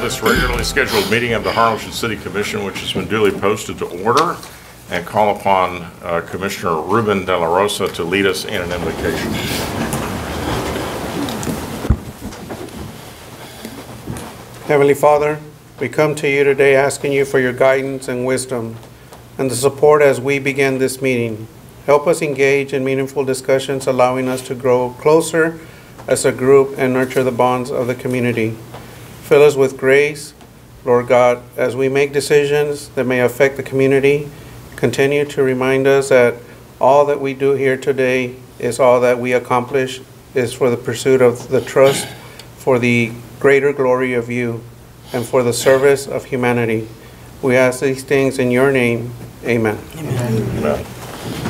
this regularly scheduled meeting of the Harlingen City Commission, which has been duly posted to order, and call upon uh, Commissioner Ruben De La Rosa to lead us in an invocation. Heavenly Father, we come to you today asking you for your guidance and wisdom and the support as we begin this meeting. Help us engage in meaningful discussions, allowing us to grow closer as a group and nurture the bonds of the community. Fill us with grace, Lord God, as we make decisions that may affect the community. Continue to remind us that all that we do here today is all that we accomplish is for the pursuit of the trust for the greater glory of you and for the service of humanity. We ask these things in your name. Amen. Amen.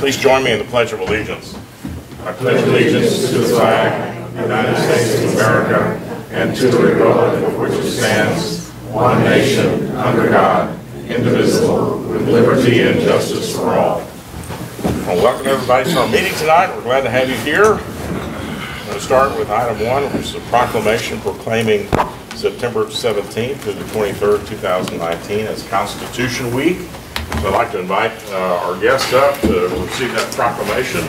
Please join me in the Pledge of Allegiance. I pledge allegiance to the flag of the United States of America and to the republic for which it stands, one nation, under God, indivisible, with liberty and justice for all. Well, welcome everybody to our meeting tonight. We're glad to have you here. I'm going to start with item one, which is a proclamation proclaiming September 17th through the 23rd, 2019 as Constitution Week. So I'd like to invite uh, our guests up to receive that proclamation.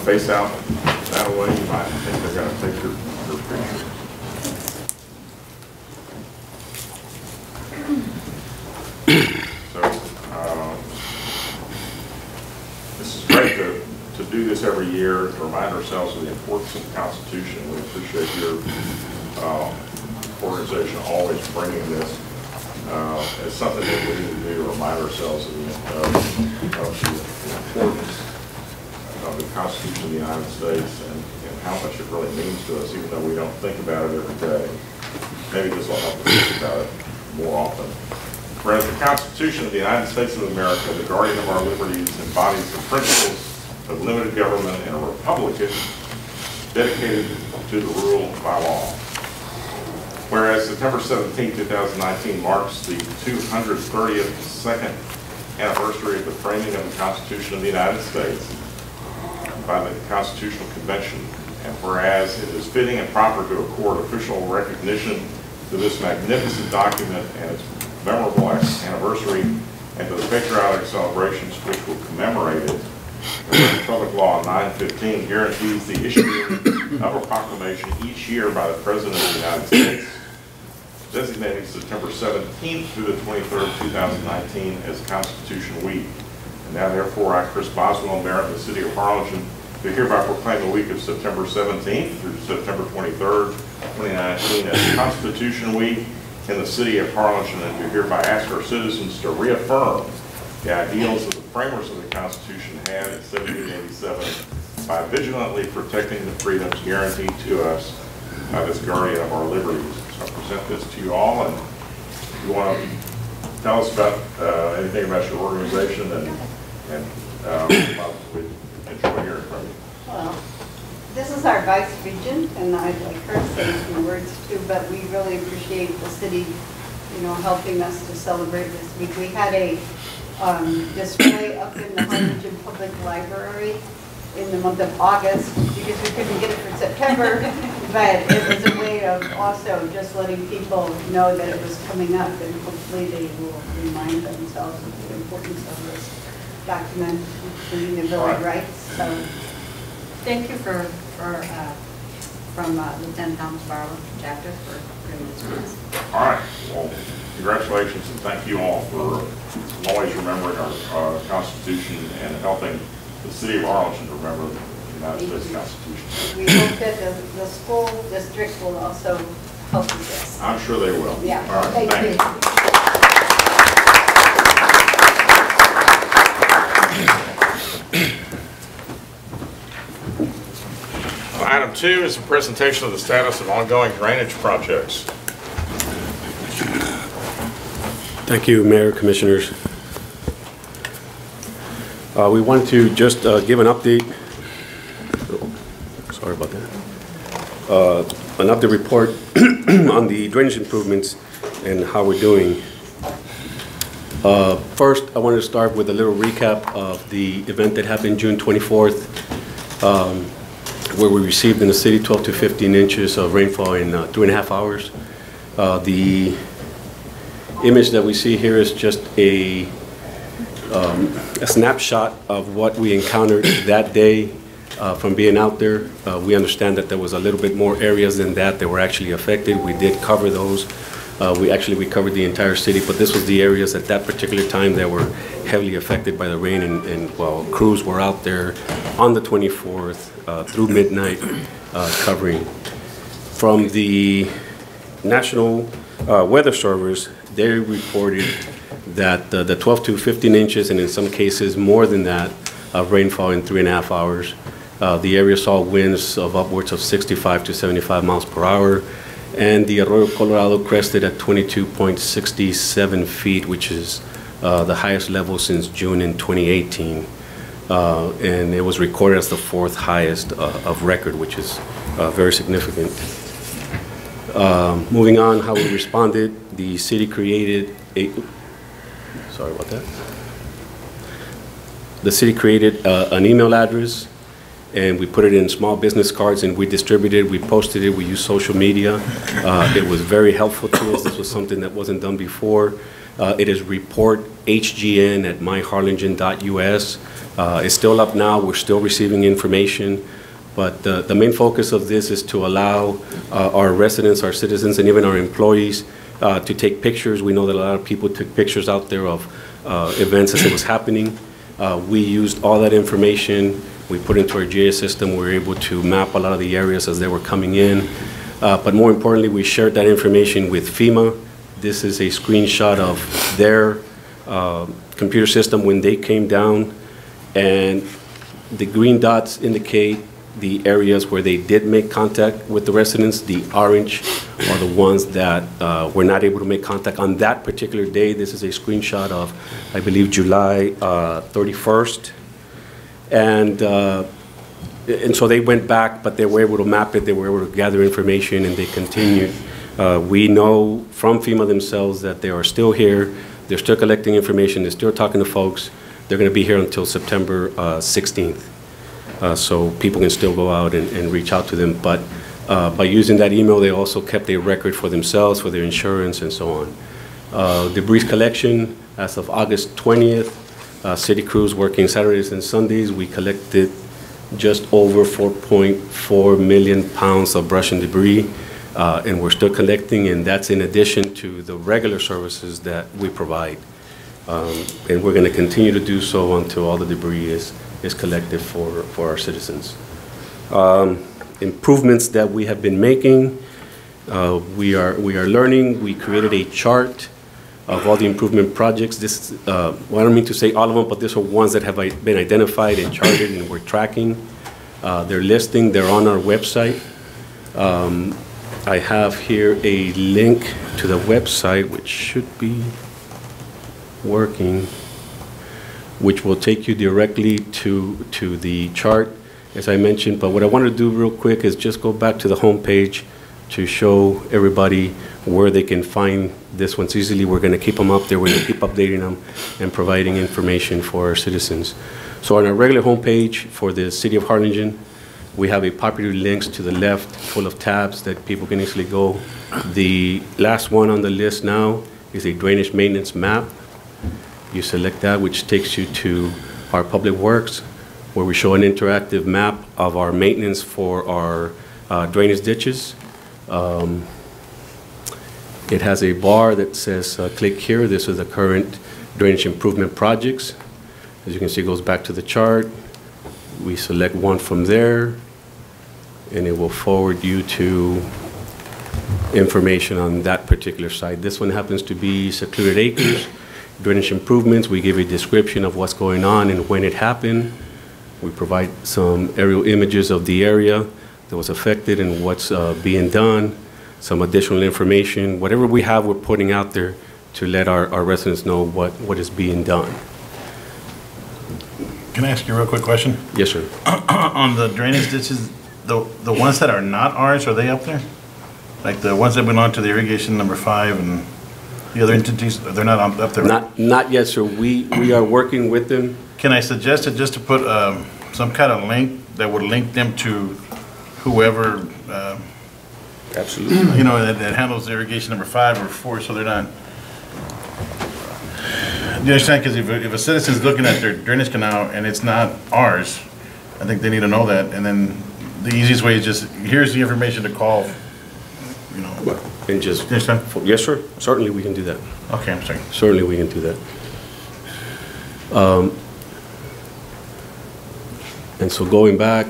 Face out that way. You might think they're going to take your, your picture. So, um, this is great to, to do this every year, to remind ourselves of the importance of the Constitution. We appreciate your um, organization always bringing this uh, as something that we need to do to remind ourselves of the, of of the importance of the Constitution of the United States and, and how much it really means to us, even though we don't think about it every day. Maybe this will help us think about it more often. Whereas the Constitution of the United States of America, the guardian of our liberties, embodies the principles of limited government and a republic dedicated to the rule by law. Whereas September 17, 2019 marks the 230th second anniversary of the framing of the Constitution of the United States by the Constitutional Convention. And whereas it is fitting and proper to accord official recognition to this magnificent document and its memorable anniversary and to the patriotic celebrations which will commemorate it, Public Law 915 guarantees the issuing of a proclamation each year by the President of the United States designating September 17th through the 23rd, 2019 as Constitution Week. And now therefore, I, Chris Boswell, Mayor of the City of Harlingen, do hereby proclaim the week of September 17th through September 23rd, 2019 as Constitution Week in the City of Harlingen, and do hereby ask our citizens to reaffirm the ideals that the framers of the Constitution had in 1787 by vigilantly protecting the freedoms guaranteed to us by this guardian of our liberties. So I present this to you all, and if you want to tell us about uh, anything about your organization, and, and um, we'd enjoy hearing from you. Well, this is our vice regent, and I'd like her to say a few words too, but we really appreciate the city, you know, helping us to celebrate this week. We had a um, display up in the Harlingen Public Library in the month of August, because we couldn't get it for September, but it was a way of also just letting people know that it was coming up, and hopefully they will remind themselves of the importance of this document, including the Bill of Rights. So Thank you for, for, uh, from uh, Lieutenant Thomas Barlow, chapter, for bringing this to us. All right, well, congratulations and thank you all for always remembering our uh, Constitution and helping the city of Harlingen to remember the United States Constitution. We hope that the, the school district will also help with this. I'm sure they will. Yeah, All right, thank you. Item two is a presentation of the status of ongoing drainage projects. Thank you, Mayor, Commissioners. Uh, We want to just uh, give an update, sorry about that, Uh, an update report on the drainage improvements and how we're doing. Uh, First, I wanted to start with a little recap of the event that happened June 24th, um, where we received in the city 12 to 15 inches of rainfall in uh, three and a half hours. Uh, The image that we see here is just a um, a snapshot of what we encountered that day uh, from being out there. Uh, We understand that there was a little bit more areas than that that were actually affected. We did cover those. Uh, We actually, we covered the entire city, but this was the areas at that particular time that were heavily affected by the rain. And, and while crews were out there on the 24th uh, through midnight uh, covering. From the National uh, Weather Service, they reported that uh, the 12 to 15 inches, and in some cases more than that, of rainfall in three and a half hours. Uh, The area saw winds of upwards of 65 to 75 miles per hour, and the Arroyo Colorado crested at 22.67 feet, which is uh, the highest level since June in 2018. Uh, And it was recorded as the fourth highest uh, of record, which is uh, very significant. Um, Moving on, how we responded, the city created a, sorry about that. The city created uh, an email address, and we put it in small business cards, and we distributed, we posted it, we used social media. Uh, It was very helpful to us. This was something that wasn't done before. Uh, It is reporthgn@myharlingen.us. Uh, It's still up now, we're still receiving information. But uh, the main focus of this is to allow uh, our residents, our citizens, and even our employees uh, to take pictures. We know that a lot of people took pictures out there of uh, events as it was happening. We used all that information, we put into our GIS system, we were able to map a lot of the areas as they were coming in. Uh, But more importantly, we shared that information with FEMA. This is a screenshot of their uh, computer system when they came down, and the green dots indicate the areas where they did make contact with the residents. The orange are the ones that uh, were not able to make contact on that particular day. This is a screenshot of, I believe, July uh, 31st. And, uh, and so they went back, but they were able to map it, they were able to gather information, and they continued. Uh, We know from FEMA themselves that they are still here, they're still collecting information, they're still talking to folks. They're going to be here until September uh, 16th. Uh, so people can still go out and, and reach out to them. But uh, by using that email, they also kept a record for themselves, for their insurance, and so on. Uh, Debris collection, as of August 20th, uh, city crews working Saturdays and Sundays, we collected just over 4.4 million pounds of brush and debris, uh, and we're still collecting, and that's in addition to the regular services that we provide. Um, And we're going to continue to do so until all the debris is, is collected for, for our citizens. Um, Improvements that we have been making, uh, we are, we are learning, we created a chart of all the improvement projects. This, uh, well, I don't mean to say all of them, but these are ones that have been identified and charted and we're tracking. Uh, They're listing, they're on our website. Um, I have here a link to the website, which should be working, which will take you directly to, to the chart, as I mentioned. But what I want to do real quick is just go back to the homepage to show everybody where they can find this ones easily. We're going to keep them up there, we're going to keep updating them and providing information for our citizens. So on our regular homepage for the city of Harlingen, we have a popular links to the left full of tabs that people can easily go. The last one on the list now is a drainage maintenance map. You select that, which takes you to our Public Works, where we show an interactive map of our maintenance for our uh, drainage ditches. Um, It has a bar that says, uh, click here, this is the current drainage improvement projects. As you can see, it goes back to the chart. We select one from there, and it will forward you to information on that particular site. This one happens to be secluded acres, drainage improvements. We give a description of what's going on and when it happened. We provide some aerial images of the area that was affected and what's uh, being done, some additional information. Whatever we have, we're putting out there to let our our residents know what what is being done. Can I ask you a real quick question? Yes, sir. On the drainage ditches, the, the ones that are not ours, are they up there? Like the ones that belong to the irrigation number five and, The other entities, they're not up there? Not, not yet, sir. We, we are working with them. Can I suggest it just to put um, some kind of link that would link them to whoever, uh, Absolutely. you know, that that handles irrigation number five or four, so they're not. Do you understand? Because if, a- if a citizen's looking at their drainage canal and it's not ours, I think they need to know that. And then the easiest way is just, here's the information to call, you know. And just, understand? yes, sir. Certainly, we can do that. Okay, I'm sorry. Certainly, we can do that. Um, And so going back,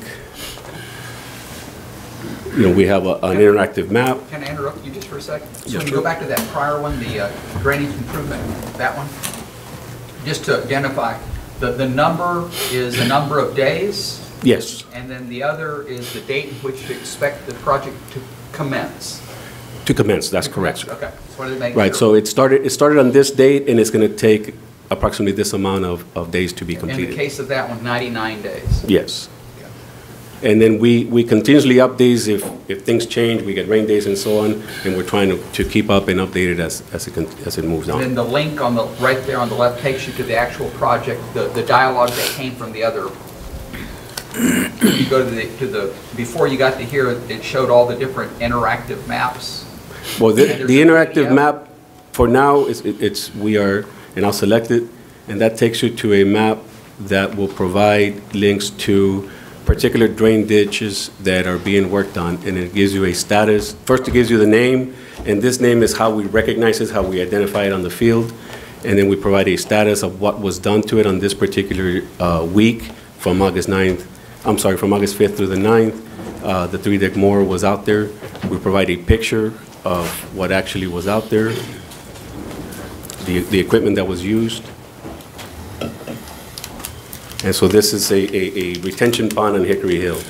you know, we have a- an interactive map. Can I interrupt you just for a second? So Yes, when you sir. go back to that prior one, the uh, drainage improvement, that one, just to identify, the, the number is the number of days, Yes, and then the other is the date in which you expect the project to commence. to commence, that's correct, sir. Okay, to Right, so it started, it started on this date, and it's going to take approximately this amount of, of days to be completed. In the case of that one, 99 days. Yes. And then we, we continuously update if, if things change, we get rain days and so on, and we're trying to, to keep up and update it as, as it, as it moves on. And then the link on the, right there on the left takes you to the actual project, the, the dialogue that came from the other. You go to the, to the, before you got to here, it showed all the different interactive maps. Well, the, the interactive map, for now, is, it- it's, we are, and I'll select it, and that takes you to a map that will provide links to particular drain ditches that are being worked on, and it gives you a status. First, it gives you the name, and this name is how we recognize it, how we identify it on the field, and then we provide a status of what was done to it on this particular uh, week from August 9th, I'm sorry, from August 5th through the 9th. Uh, The three-deck mower was out there. We provide a picture of what actually was out there, the, the equipment that was used. And so this is a, a, a retention pond on Hickory Hill.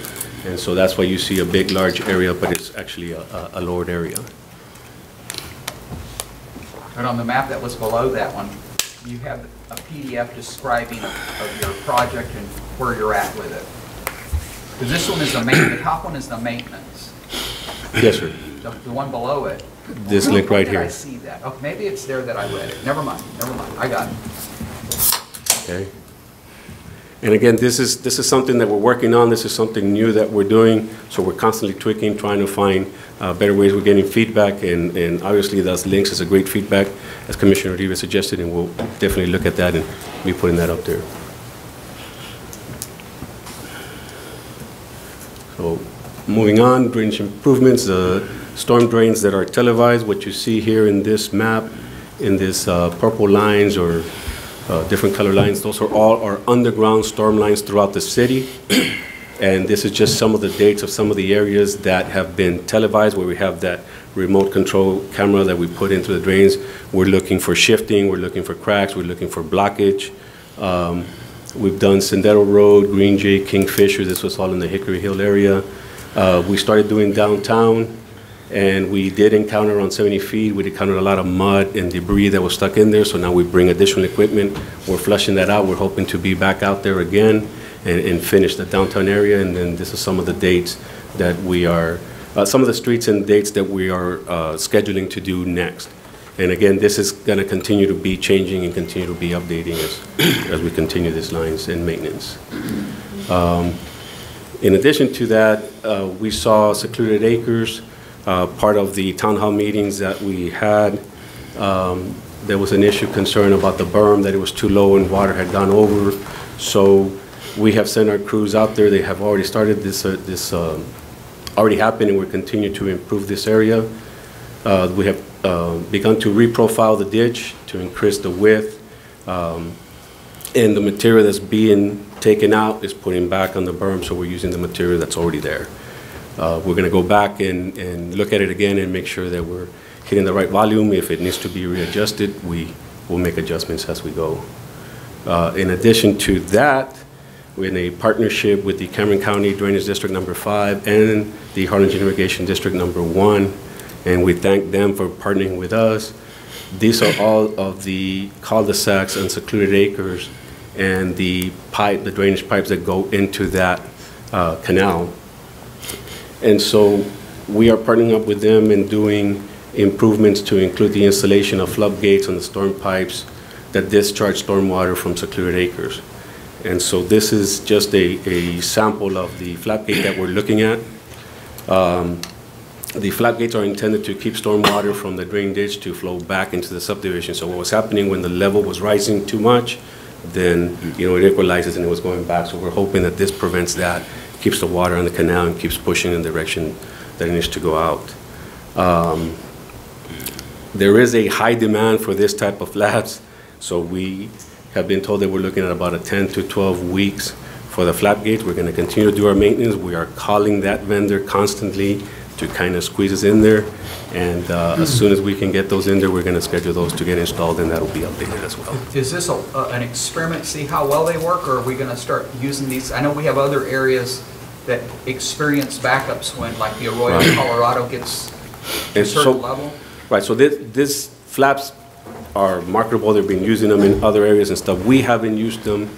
And so that's why you see a big, large area, but it's actually a, a a lowered area. And on the map that was below that one, you have a PDF describing of of your project and where you're at with it. Because this one is the main, the top one is the maintenance. Yes, sir. The the one below it. This link right here. I see that? Oh, maybe it's there that I read it. Never mind, never mind. I got it. Okay? And again, this is, this is something that we're working on, this is something new that we're doing, so we're constantly tweaking, trying to find uh, better ways, we're getting feedback, and, and obviously those links is a great feedback, as Commissioner Rivas suggested, and we'll definitely look at that and be putting that up there. So, moving on, drainage improvements, the storm drains that are televised, what you see here in this map, in this uh, purple lines or uh, different color lines, those are all our underground storm lines throughout the city. And this is just some of the dates of some of the areas that have been televised, where we have that remote control camera that we put into the drains. We're looking for shifting, we're looking for cracks, we're looking for blockage. Um, We've done Sendero Road, Green Jay, Kingfisher, this was all in the Hickory Hill area. Uh, We started doing downtown, and we did encounter on 70 feet, we encountered a lot of mud and debris that was stuck in there, so now we bring additional equipment. We're flushing that out, we're hoping to be back out there again and, and finish the downtown area, and then this is some of the dates that we are, uh, some of the streets and dates that we are uh, scheduling to do next. And again, this is going to continue to be changing and continue to be updating as, as we continue these lines and maintenance. Um, In addition to that, uh, we saw secluded acres, uh, part of the town hall meetings that we had. um, There was an issue concern about the berm, that it was too low and water had gone over. So we have sent our crews out there, they have already started this, uh, this, um, already happened, and we're continuing to improve this area. Uh, We have uh, begun to reprofile the ditch to increase the width. Um, And the material that's being taken out is putting back on the berm, so we're using the material that's already there. Uh, We're going to go back and, and look at it again and make sure that we're hitting the right volume. If it needs to be readjusted, we will make adjustments as we go. Uh, In addition to that, we're in a partnership with the Cameron County Drainage District Number Five and the Harlingen Irrigation District Number One, and we thank them for partnering with us. These are all of the cul-de-sacs and secluded acres and the pipe, the drainage pipes that go into that uh, canal. And so we are partnering up with them and doing improvements to include the installation of floodgates on the storm pipes that discharge stormwater from secluded acres. And so this is just a, a sample of the floodgate that we're looking at. Um, The floodgates are intended to keep stormwater from the drain ditch to flow back into the subdivision. So what was happening when the level was rising too much, then, you know, it equalizes and it was going back. So we're hoping that this prevents that, keeps the water in the canal and keeps pushing in the direction that it needs to go out. Um, There is a high demand for this type of labs, so we have been told that we're looking at about a 10 to 12 weeks for the flap gate. We're going to continue to do our maintenance. We are calling that vendor constantly to kind of squeeze us in there. And uh, as soon as we can get those in there, we're going to schedule those to get installed, and that'll be updated as well. Is this a, a- an experiment, see how well they work, or are we gonna start using these? I know we have other areas that experience backups when, like the Arroyo, Right. Colorado gets to a And so- certain level. Right, so this, this flaps are marketable, they've been using them in other areas and stuff. We haven't used them,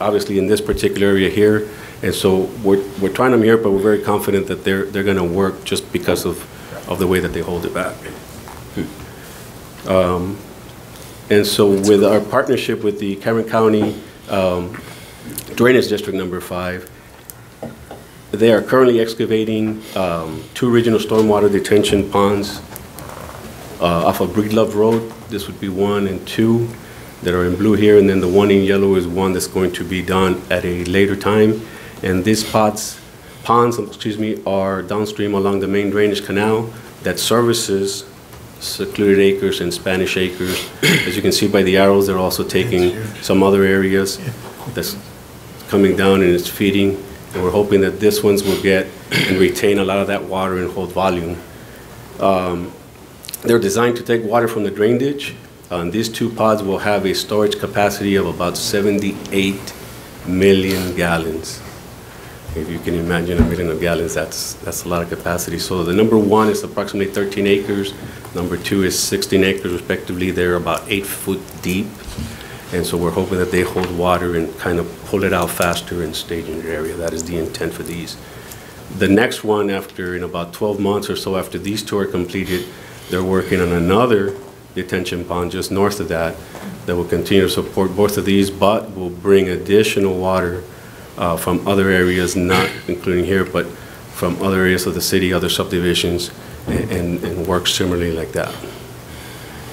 obviously, in this particular area here. And so we're, we're trying them here, but we're very confident that they're, they're gonna work just because of, of the way that they hold it back. Um, And so with our partnership with the Cameron County um, Drainage District Number Five, they are currently excavating um, two regional stormwater detention ponds uh, off of Breedlove Road. This would be one and two that are in blue here, and then the one in yellow is one that's going to be done at a later time. And these pots, ponds, excuse me, are downstream along the main drainage canal that services secluded acres and Spanish acres. As you can see by the arrows, they're also taking some other areas that's coming down and it's feeding. And we're hoping that this ones will get and retain a lot of that water and hold volume. Um, they're designed to take water from the drain ditch. Uh, these two pods will have a storage capacity of about 78 million gallons. If you can imagine a million of gallons, that's, that's a lot of capacity. So the number one is approximately 13 acres, number two is 16 acres respectively. They're about eight foot deep. And so we're hoping that they hold water and kind of pull it out faster and stage in the area. That is the intent for these. The next one, after, in about 12 months or so after these two are completed, they're working on another detention pond just north of that that will continue to support both of these, but will bring additional water uh, from other areas, not including here, but from other areas of the city, other subdivisions, and- and, and work similarly like that.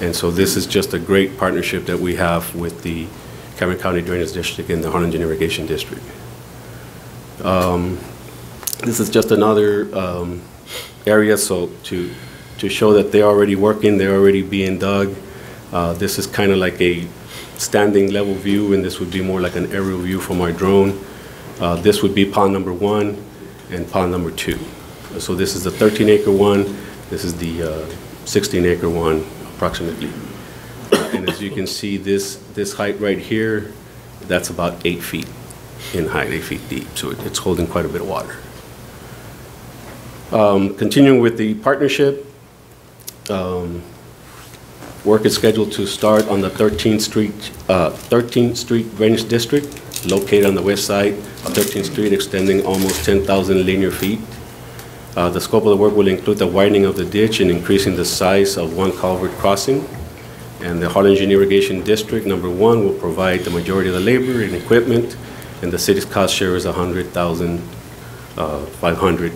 And so this is just a great partnership that we have with the Cameron County Drainage District and the Harlingen Irrigation District. Um, This is just another um, area, so to, to show that they're already working, they're already being dug. Uh, This is kind of like a standing level view, and this would be more like an aerial view from our drone. Uh, This would be pond number one and pond number two. So this is the 13 acre one, this is the 16 acre one approximately. And as you can see, this, this height right here, that's about eight feet in height, eight feet deep, so it- it's holding quite a bit of water. Um, Continuing with the partnership, um, work is scheduled to start on the 13th Street, uh, 13th Street Drainage District, located on the west side of 13th Street, extending almost 10,000 linear feet. Uh, The scope of the work will include the widening of the ditch and increasing the size of one culvert crossing. And the Harlingen Irrigation District, number one, will provide the majority of the labor and equipment, and the city's cost share is $100,500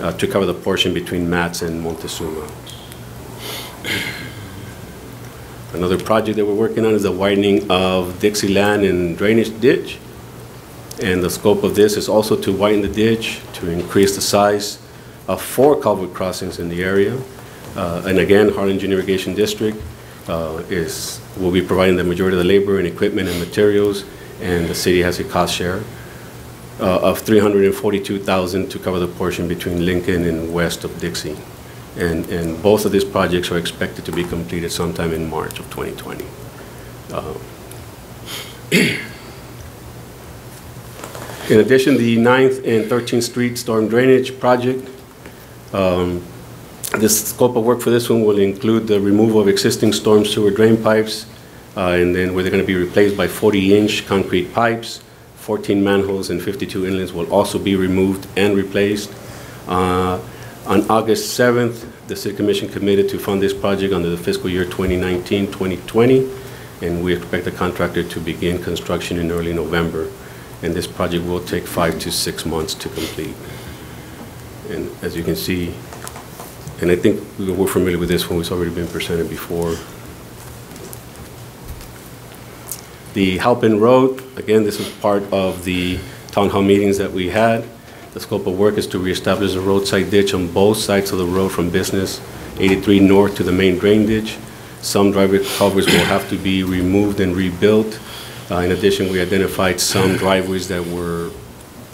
uh, to cover the portion between Mats and Montezuma. Another project that we're working on is the widening of Dixieland and drainage ditch. And the scope of this is also to widen the ditch, to increase the size of four culvert crossings in the area. Uh, And again, Harlingen Irrigation District uh, is, will be providing the majority of the labor and equipment and materials, and the city has a cost share uh, of 342000 to cover the portion between Lincoln and west of Dixie. And, and both of these projects are expected to be completed sometime in March of 2020. Uh, In addition, the 9th and 13th Street Storm Drainage Project, um, this scope of work for this one will include the removal of existing storm sewer drain pipes, uh, and then where they're going to be replaced by 40-inch concrete pipes. 14 manholes and 52 inlets will also be removed and replaced. Uh, On August 7th, The city commission committed to fund this project under the fiscal year 2019-2020, and we expect the contractor to begin construction in early November. And this project will take five to six months to complete. And as you can see, and I think we we're familiar with this one, it's already been presented before. The Halpin Road, again, this is part of the town hall meetings that we had. The scope of work is to reestablish a roadside ditch on both sides of the road from Business 83 north to the main drain ditch. Some driveway culverts will have to be removed and rebuilt. Uh, In addition, we identified some driveways that were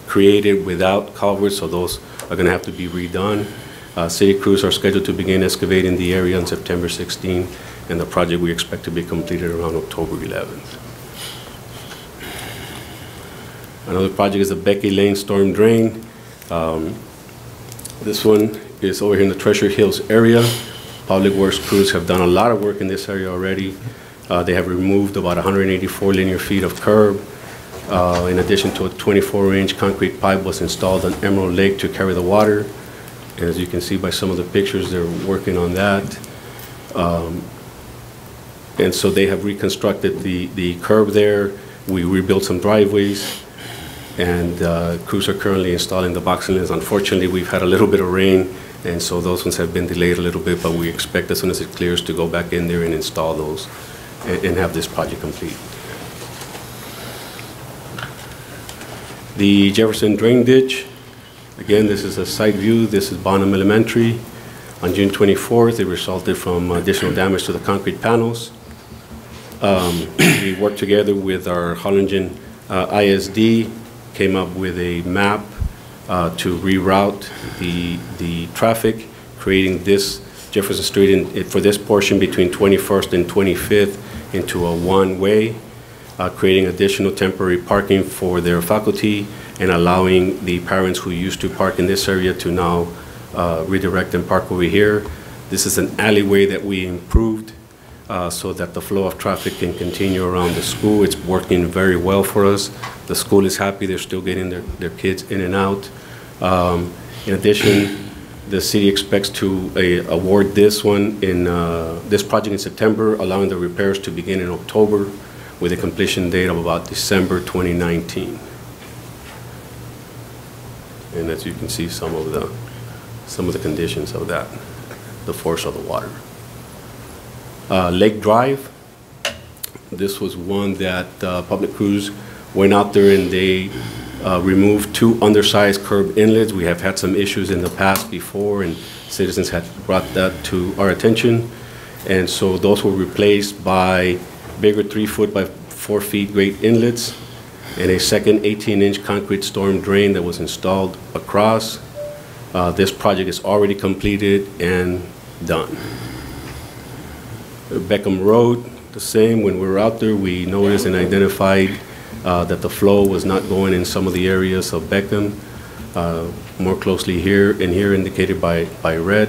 created without culverts, so those are going to have to be redone. Uh, City crews are scheduled to begin excavating the area on September 16, and the project we expect to be completed around October 11th. Another project is the Becky Lane Storm Drain. Um, This one is over here in the Treasure Hills area. Public Works crews have done a lot of work in this area already. Uh, They have removed about 184 linear feet of curb. Uh, In addition to a 24-inch concrete pipe was installed on Emerald Lake to carry the water. And as you can see by some of the pictures, they're working on that. Um, And so they have reconstructed the the curb there. We rebuilt some driveways. And uh, crews are currently installing the box lines. Unfortunately, we've had a little bit of rain, and so those ones have been delayed a little bit, but we expect as soon as it clears to go back in there and install those and and have this project complete. The Jefferson Drain Ditch, again, this is a site view. This is Bonham Elementary. On June 24th, it resulted from additional damage to the concrete panels. Um, We worked together with our Harlingen uh, ISD, came up with a map uh, to reroute the, the traffic, creating this Jefferson Street in- for this portion between 21st and 25th into a one-way, uh, creating additional temporary parking for their faculty and allowing the parents who used to park in this area to now uh, redirect and park over here. This is an alleyway that we improved uh, so that the flow of traffic can continue around the school. It's working very well for us. The school is happy, they're still getting their, their kids in and out. Um, In addition, the city expects to uh, award this one in, uh, this project in September, allowing the repairs to begin in October with a completion date of about December 2019. And as you can see, some of the, some of the conditions of that, the force of the water. Uh, Lake Drive, this was one that uh, Public Crews went out there and they uh, removed two undersized curb inlets. We have had some issues in the past before, and citizens had brought that to our attention. And so those were replaced by bigger three-foot by four feet grate inlets and a second 18-inch concrete storm drain that was installed across. Uh, This project is already completed and done. Beckham Road, the same. When we were out there, we noticed and identified uh, that the flow was not going in some of the areas of Beckham, uh, more closely here, and here indicated by, by red,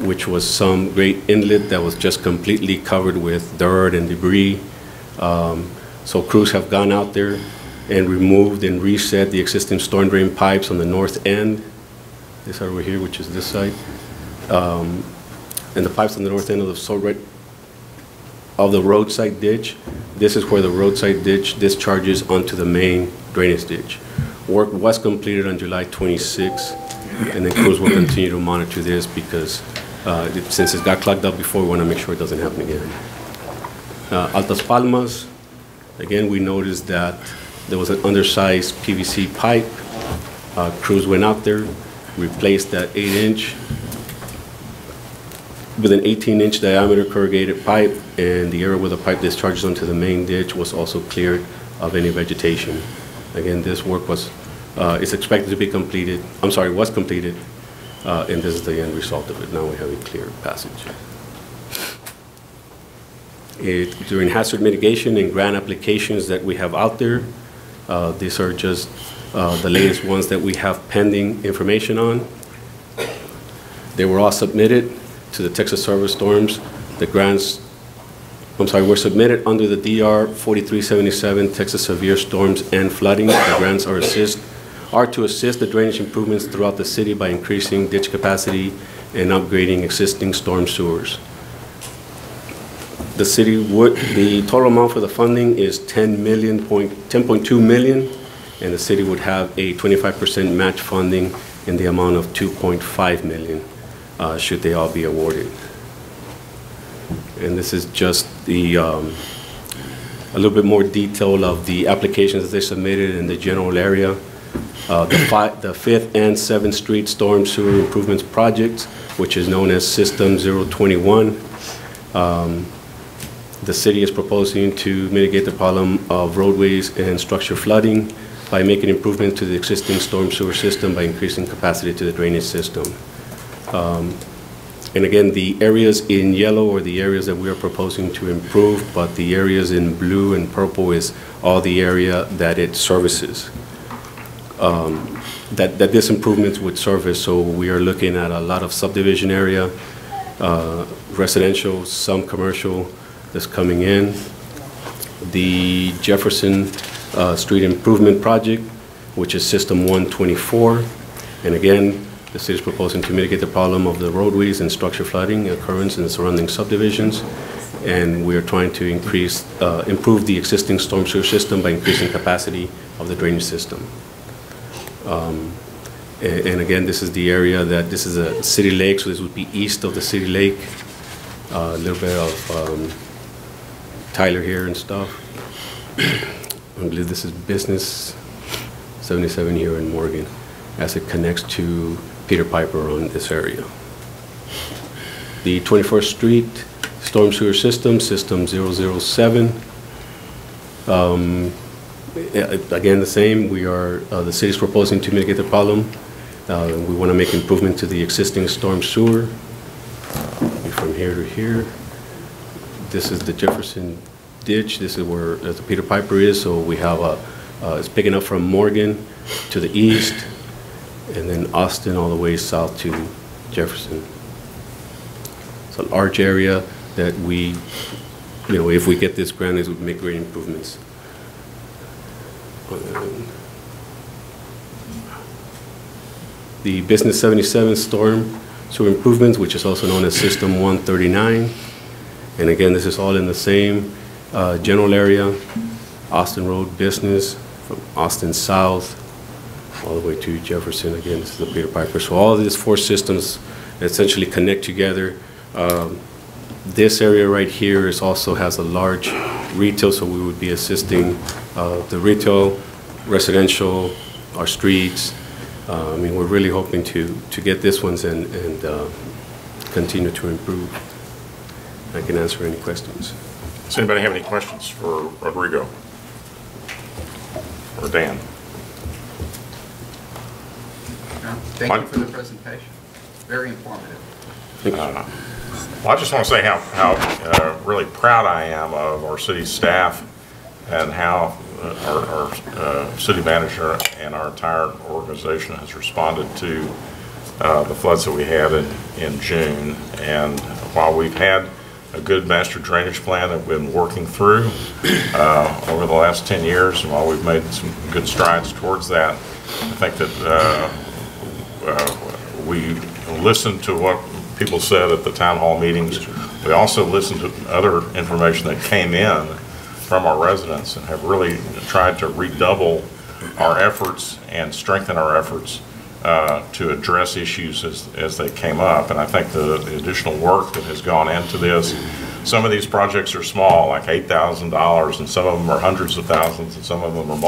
which was some grate inlet that was just completely covered with dirt and debris. Um, So crews have gone out there and removed and reset the existing storm drain pipes on the north end, this over here, which is this side. Um, And the pipes on the north end of the, right, of the roadside ditch. This is where the roadside ditch discharges onto the main drainage ditch. Work was completed on July 26, and then crews will continue to monitor this because uh, it- since it got clogged up before, we want to make sure it doesn't happen again. Uh, Altas Palmas, again, we noticed that there was an undersized PVC pipe. Uh, Crews went out there, replaced that eight-inch with an 18-inch diameter corrugated pipe, and the area where the pipe discharges onto the main ditch was also cleared of any vegetation. Again, this work was, uh, is expected to be completed, I'm sorry, was completed, uh, and this is the end result of it. Now we have a clear passage. It- During hazard mitigation and grant applications that we have out there, uh, these are just uh, the latest ones that we have pending information on. They were all submitted to the Texas Service Storms. The grants, I'm sorry, were submitted under the DR 4377 Texas Severe Storms and Flooding. The grants are assist are to assist the drainage improvements throughout the city by increasing ditch capacity and upgrading existing storm sewers. The city would, the total amount for the funding is 10 million point, 10.2 million, and the city would have a 25% match funding in the amount of 2.5 million, uh, should they all be awarded. And this is just the, um, a little bit more detail of the applications that they submitted in the general area. Uh, The fi, the Fifth and Seventh Street Storm Sewer Improvements Project, which is known as System 021. Um, The city is proposing to mitigate the problem of roadways and structure flooding by making improvements to the existing storm sewer system by increasing capacity to the drainage system. Um, And again, the areas in yellow are the areas that we are proposing to improve, but the areas in blue and purple is all the area that it services. Um, That, that this improvements would service, so we are looking at a lot of subdivision area, uh, residential, some commercial that's coming in. The Jefferson uh, Street Improvement Project, which is System 124. And again, the city is proposing to mitigate the problem of the roadways and structure flooding occurrence in the surrounding subdivisions. And we are trying to increase, uh, improve the existing storm sewer system by increasing capacity of the drainage system. Um, a- And again, this is the area that, this is a city lake, so this would be east of the city lake. Uh, A little bit of um, Tyler here and stuff. I believe this is Business 77 here in Morgan, as it connects to Peter Piper on this area. The 21st Street Storm Sewer System, System 007. Um, Again, the same, we are, uh, the city's proposing to mitigate the problem. Uh, We want to make improvement to the existing storm sewer from here to here. This is the Jefferson ditch, this is where uh, the Peter Piper is, so we have a, uh, it's picking up from Morgan to the east, and then Austin all the way south to Jefferson. It's a large area that we, you know, if we get this grant, it would make great improvements. The Business 77 Storm Sewer Improvements, which is also known as System 139. And again, this is all in the same uh, general area, Austin Road Business, from Austin South, all the way to Jefferson. Again, this is the Peter Piper. So all these four systems essentially connect together. Um, This area right here is also has a large retail, so we would be assisting uh, the retail, residential, our streets. Uh, I mean, we're really hoping to, to get this ones and, and uh, continue to improve. I can answer any questions. Does anybody have any questions for Rodrigo? Or Dan? Thank you for the presentation. Very informative. Uh, Well, I just want to say how, how uh, really proud I am of our city staff and how uh, our, our uh, city manager and our entire organization has responded to uh, the floods that we had in, in June. And while we've had a good master drainage plan that we've been working through uh, over the last 10 years, and while we've made some good strides towards that, I think that we listened to what people said at the town hall meetings. We also listened to other information that came in from our residents and have really tried to redouble our efforts and strengthen our efforts uh, to address issues as, as they came up. And I think the the additional work that has gone into this, some of these projects are small, like $8,000, and some of them are hundreds of thousands, and some of them are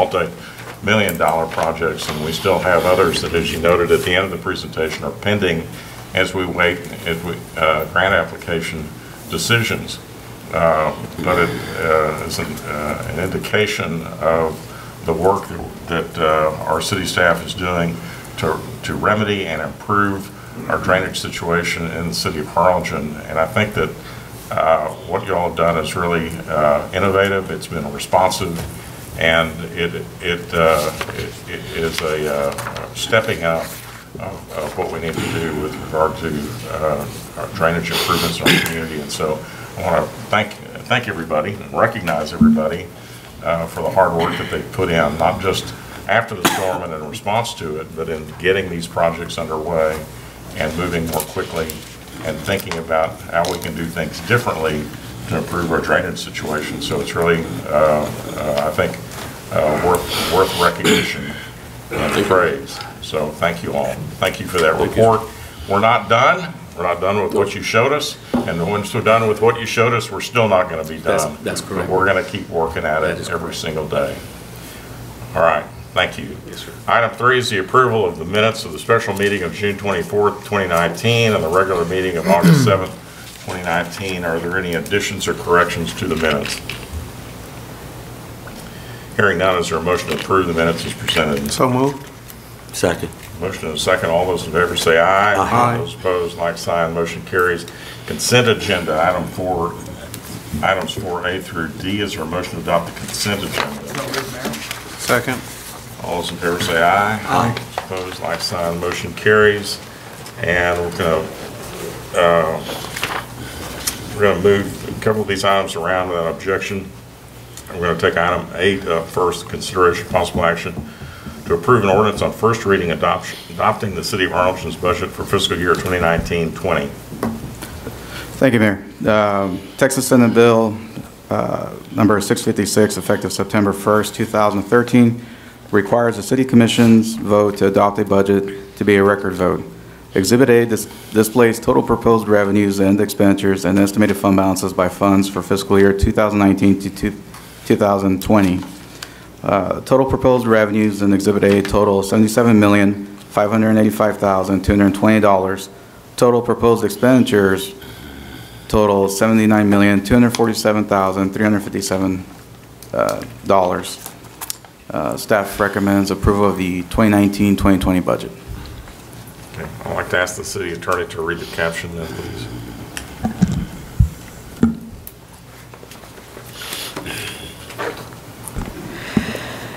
multi-million dollar projects, and we still have others that, as you noted at the end of the presentation, are pending as we wait, as we, uh, grant application decisions. Uh, But it uh, is an uh, an indication of the work that uh, our city staff is doing to to remedy and improve our drainage situation in the city of Harlingen. And I think that uh, what you all have done is really uh, innovative, it's been responsive, and it, it uh, it- it is a uh, stepping up of of what we need to do with regard to uh, our drainage improvements in our community. And so I want to thank, thank everybody and recognize everybody uh, for the hard work that they put in, not just after the storm and in response to it, but in getting these projects underway and moving more quickly and thinking about how we can do things differently to improve our drainage situation. So it's really, uh, uh, I think, uh, worth, worth recognition and praise. So thank you all. Thank you for that report. We're not done. We're not done with what you showed us. And once we're done with what you showed us, we're still not going to be done. that's correct. But We're going to keep working at it every single day. All right, thank you. Yes, sir. Item three is the approval of the minutes of the special meeting of June 24th, 2019, and the regular meeting of August 7th, 2019. Are there any additions or corrections to the minutes? Hearing none, is there a motion to approve the minutes as presented? So moved. Second. Motion and a second. All those in favor say aye. Aye. Those opposed, like sign. Motion carries. Consent agenda, item four, items 4A through D. Is there a motion to adopt the consent agenda? So moved, Second. All those in favor say aye. Aye. Opposed, like sign, motion carries. And we're gonna, uh, we're gonna move a couple of these items around without objection. We're gonna take item eight up first, consideration possible action to approve an ordinance on first reading adoption, adopting the city of Harlingen's budget for fiscal year 2019-20. Thank you, Mayor. Um, Texas Senate Bill uh, number 656, effective September 1st, 2013, requires the city commission's vote to adopt a budget to be a record vote. Exhibit A dis- displays total proposed revenues and expenditures and estimated fund balances by funds for fiscal year 2019 to 2020. Uh, Total proposed revenues in Exhibit A total $77,585,220. Total proposed expenditures total 79,247,357. uh, dollars. Uh, Staff recommends approval of the 2019-2020 budget. Okay, I'd like to ask the city attorney to read the caption then, please.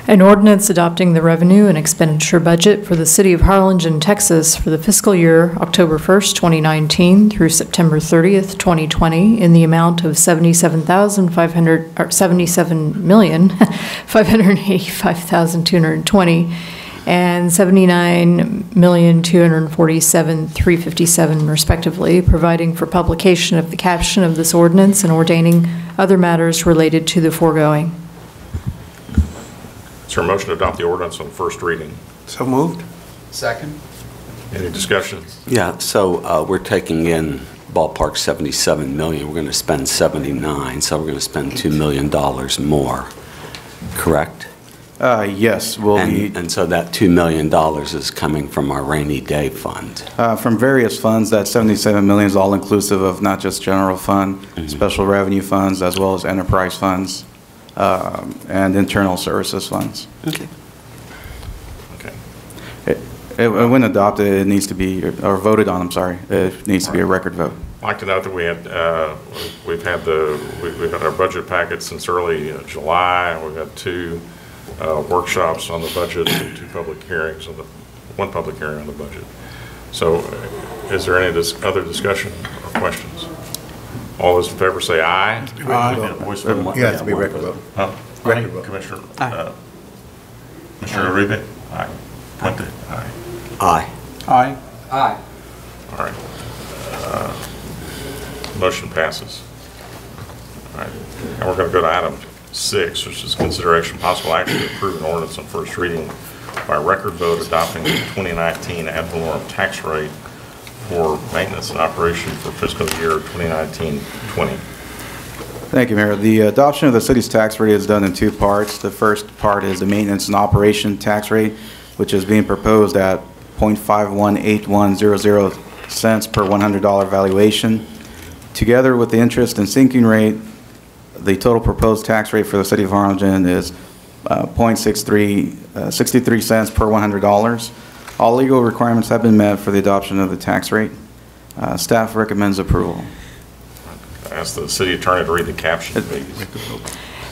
An ordinance adopting the revenue and expenditure budget for the city of Harlingen, Texas for the fiscal year October 1st, 2019 through September 30th, 2020 in the amount of 77,500, or 77,585,220 and 79,247,357 respectively, providing for publication of the caption of this ordinance and ordaining other matters related to the foregoing. Is there a motion to adopt the ordinance on first reading? So moved. Second? Any discussion? Yeah, so uh, we're taking in ballpark 77 million, we're going to spend 79, so we're going to spend $2 million more, correct? Uh, Yes, we'll be, And and so that $2 million is coming from our rainy day fund. uh, from various funds, that 77 million is all inclusive of not just general fund, special revenue funds, as well as enterprise funds, um, and internal services funds. Okay. Okay. It- it- When adopted, it needs to be, or voted on, I'm sorry, it needs to be a record vote. I'd like to note that we had, uh, we've had the, we- we've had our budget packet since early uh, July. We've had two uh, workshops on the budget, and two public hearings on the, one public hearing on the budget. So uh, is there any dis- other discussion or questions? All those in favor say aye. Aye. Voice vote. You have to be record vote. Huh? Record vote. Commissioner, uh, Commissioner Uribe? Aye. Puente? Aye. Aye. Aye. Aye. All right. Uh, Motion passes. All right, and we're going to go to item six, which is consideration possible action to approve an ordinance on first reading by record vote adopting the 2019 ad valorem tax rate for maintenance and operation for fiscal year 2019-20. Thank you, Mayor. The adoption of the city's tax rate is done in two parts. The first part is the maintenance and operation tax rate, which is being proposed at .518100 cents per $100 valuation. Together with the interest and sinking rate, the total proposed tax rate for the city of Harlingen is uh, .63, uh, 63 cents per $100. All legal requirements have been met for the adoption of the tax rate. Uh, Staff recommends approval. I Ask the city attorney to read the caption.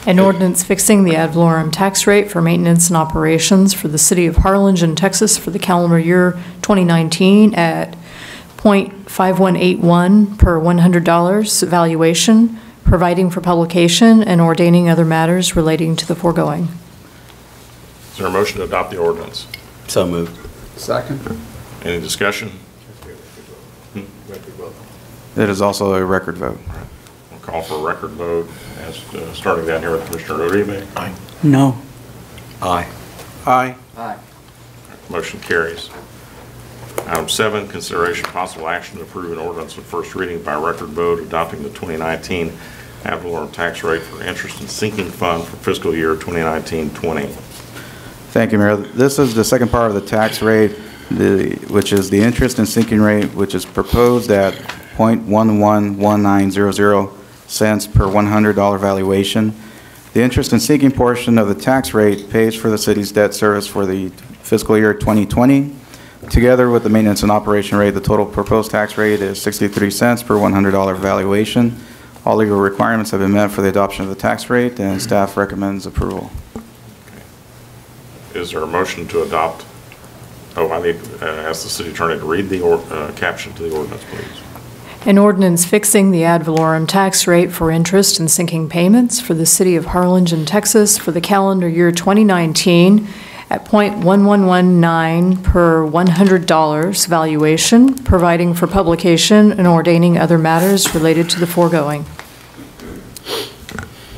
An ordinance fixing the ad valorem tax rate for maintenance and operations for the city of Harlingen, Texas for the calendar year 2019 at .5181 per $100 valuation, providing for publication and ordaining other matters relating to the foregoing. Is there a motion to adopt the ordinance? So moved. Second? Any discussion? It is also a record vote. We'll call for a record vote, as, uh, starting down here with Commissioner Uribe. Aye. No. Aye. Aye. Aye. Motion carries. Item seven, consideration possible action to approve an ordinance on first reading by record vote adopting the 2019 ad valorem tax rate for interest and sinking fund for fiscal year 2019-20. Thank you, Mayor. This is the second part of the tax rate, the- which is the interest and sinking rate, which is proposed at .111900 cents per $100 valuation. The interest and sinking portion of the tax rate pays for the city's debt service for the fiscal year 2020. Together with the maintenance and operation rate, the total proposed tax rate is 63 cents per $100 valuation. All legal requirements have been met for the adoption of the tax rate, and staff recommends approval. Is there a motion to adopt? Oh, I need to uh, ask the city attorney to read the or- uh, caption to the ordinance, please. An ordinance fixing the ad valorem tax rate for interest and sinking payments for the city of Harlingen, Texas for the calendar year 2019 at .1119 per $100 valuation, providing for publication and ordaining other matters related to the foregoing.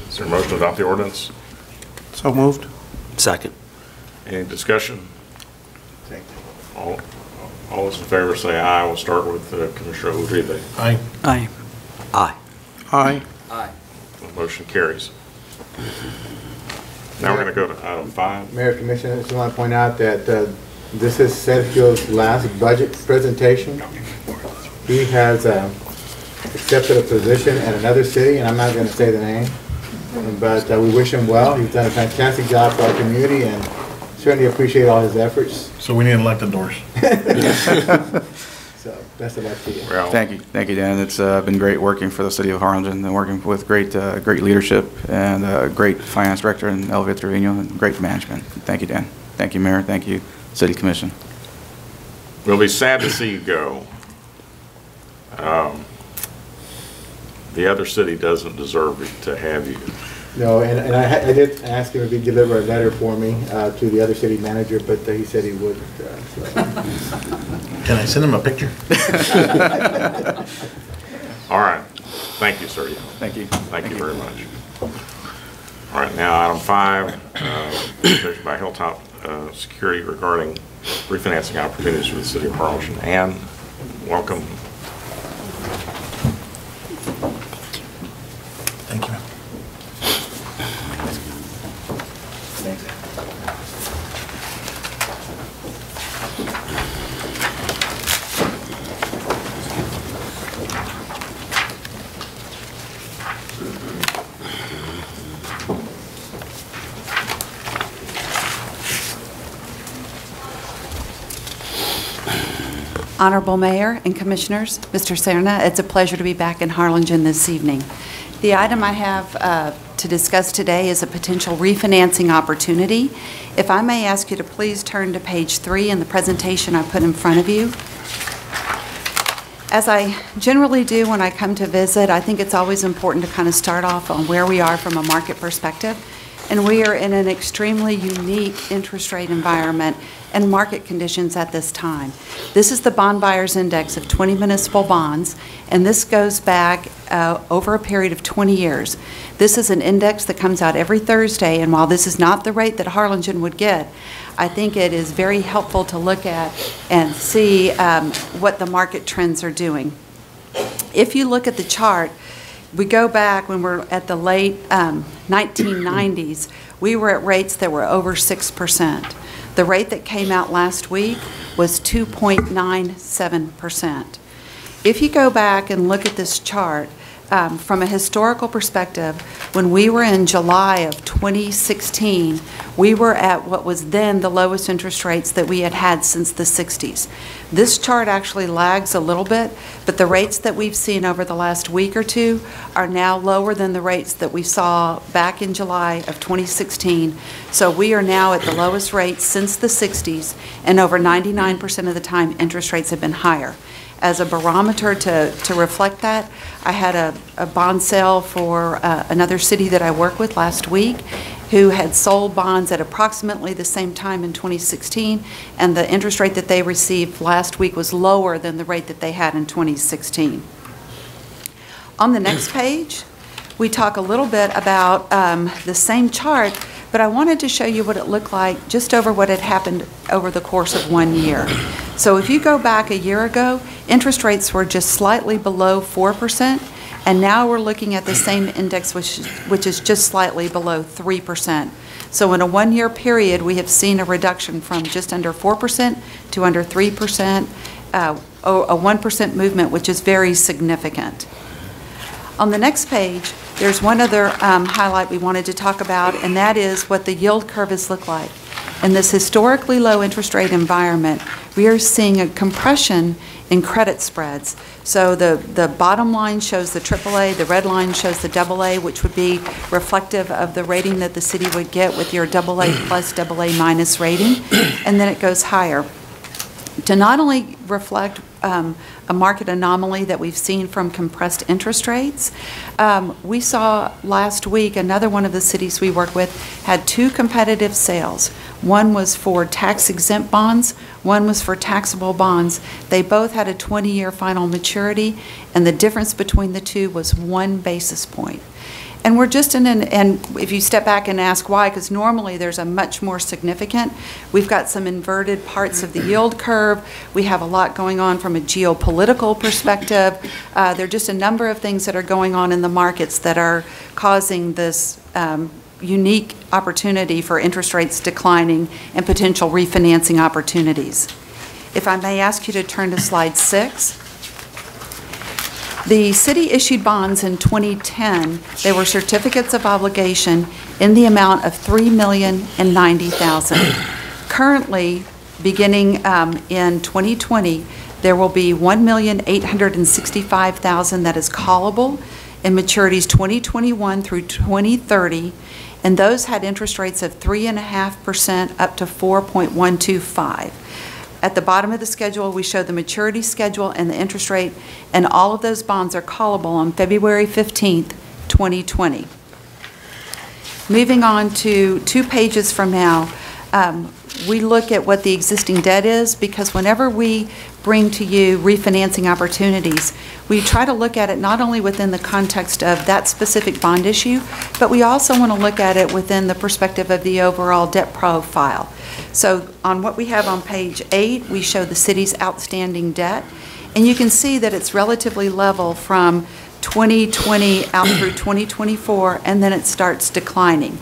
Is there a motion to adopt the ordinance? So moved. Second. Any discussion? All all those in favor say aye. We'll start with uh, Commissioner Uribe. Aye. Aye. Aye. Aye. Aye. The motion carries. Now we're going to go to item five. Mayor, Commissioner, I just want to point out that uh, this is Sergio's last budget presentation. He has uh, accepted a position at another city, and I'm not going to say the name, but uh, we wish him well. He's done a fantastic job for our community, and certainly appreciate all his efforts. So we need elected doors. So, best of luck to you. Well, Thank you, thank you, Dan. It's uh, been great working for the city of Harlingen and working with great, uh, great leadership and uh, great finance director and Elvia Trevino and great management. Thank you, Dan. Thank you, Mayor. Thank you, City Commission. We'll be sad to see you go. Um, The other city doesn't deserve to have you. No, and and I I did ask him if he'd deliver a letter for me uh, to the other city manager, but uh, he said he would. uh, so. Can I send him a picture? All right. Thank you, sir. Thank you. Thank you very much. All right, now, item five, uh, by Hilltop uh, Security regarding refinancing opportunities for the city of Harlingen. Ann, welcome. Thank you. Honorable Mayor and Commissioners, Mr. Serna, it's a pleasure to be back in Harlingen this evening. The item I have uh, to discuss today is a potential refinancing opportunity. If I may ask you to please turn to page three in the presentation I put in front of you. As I generally do when I come to visit, I think it's always important to kind of start off on where we are from a market perspective. And we are in an extremely unique interest rate environment and market conditions at this time. This is the Bond Buyers Index of 20 municipal bonds, and this goes back uh, over a period of 20 years. This is an index that comes out every Thursday, and while this is not the rate that Harlingen would get, I think it is very helpful to look at and see um, what the market trends are doing. If you look at the chart, we go back when we're at the late um, 1990s, we were at rates that were over 6%. The rate that came out last week was 2.97%. If you go back and look at this chart, um, from a historical perspective, when we were in July of 2016, we were at what was then the lowest interest rates that we had had since the 60s. This chart actually lags a little bit, but the rates that we've seen over the last week or two are now lower than the rates that we saw back in July of 2016. So we are now at the lowest rates since the 60s, and over 99% of the time, interest rates have been higher as a barometer to, to reflect that. I had a, a bond sale for uh, another city that I work with last week, who had sold bonds at approximately the same time in 2016, and the interest rate that they received last week was lower than the rate that they had in 2016. On the next page, we talk a little bit about um, the same chart, but I wanted to show you what it looked like just over what had happened over the course of one year. So if you go back a year ago, interest rates were just slightly below 4%, and now we're looking at the same index, which, which is just slightly below 3%. So in a one-year period, we have seen a reduction from just under 4% to under 3%, uh, a 1% movement, which is very significant. On the next page, there's one other um, highlight we wanted to talk about, and that is what the yield curve has looked like. In this historically low interest rate environment, we are seeing a compression in credit spreads. So the, the bottom line shows the AAA, the red line shows the AA, which would be reflective of the rating that the city would get with your AA plus, AA minus rating, and then it goes higher. To not only reflect um, a market anomaly that we've seen from compressed interest rates. Um, we saw last week another one of the cities we work with had two competitive sales. One was for tax exempt bonds, one was for taxable bonds. They both had a 20 year final maturity, and the difference between the two was one basis point. And we're just in an, and if you step back and ask why, because normally there's a much more significant, we've got some inverted parts of the yield curve. We have a lot going on from a geopolitical perspective. Uh, there are just a number of things that are going on in the markets that are causing this um, unique opportunity for interest rates declining and potential refinancing opportunities. If I may ask you to turn to slide six. The city issued bonds in 2010. They were certificates of obligation in the amount of 3,090,000. Currently, beginning um, in 2020, there will be 1,865,000 that is callable in maturities 2021 through 2030, and those had interest rates of 3.5% up to 4.125. At the bottom of the schedule, we show the maturity schedule and the interest rate, and all of those bonds are callable on February 15th, 2020. Moving on to two pages from now, um, we look at what the existing debt is because whenever we bring to you refinancing opportunities, we try to look at it not only within the context of that specific bond issue, but we also want to look at it within the perspective of the overall debt profile. So on what we have on page eight, we show the city's outstanding debt, and you can see that it's relatively level from 2020 out through 2024, and then it starts declining.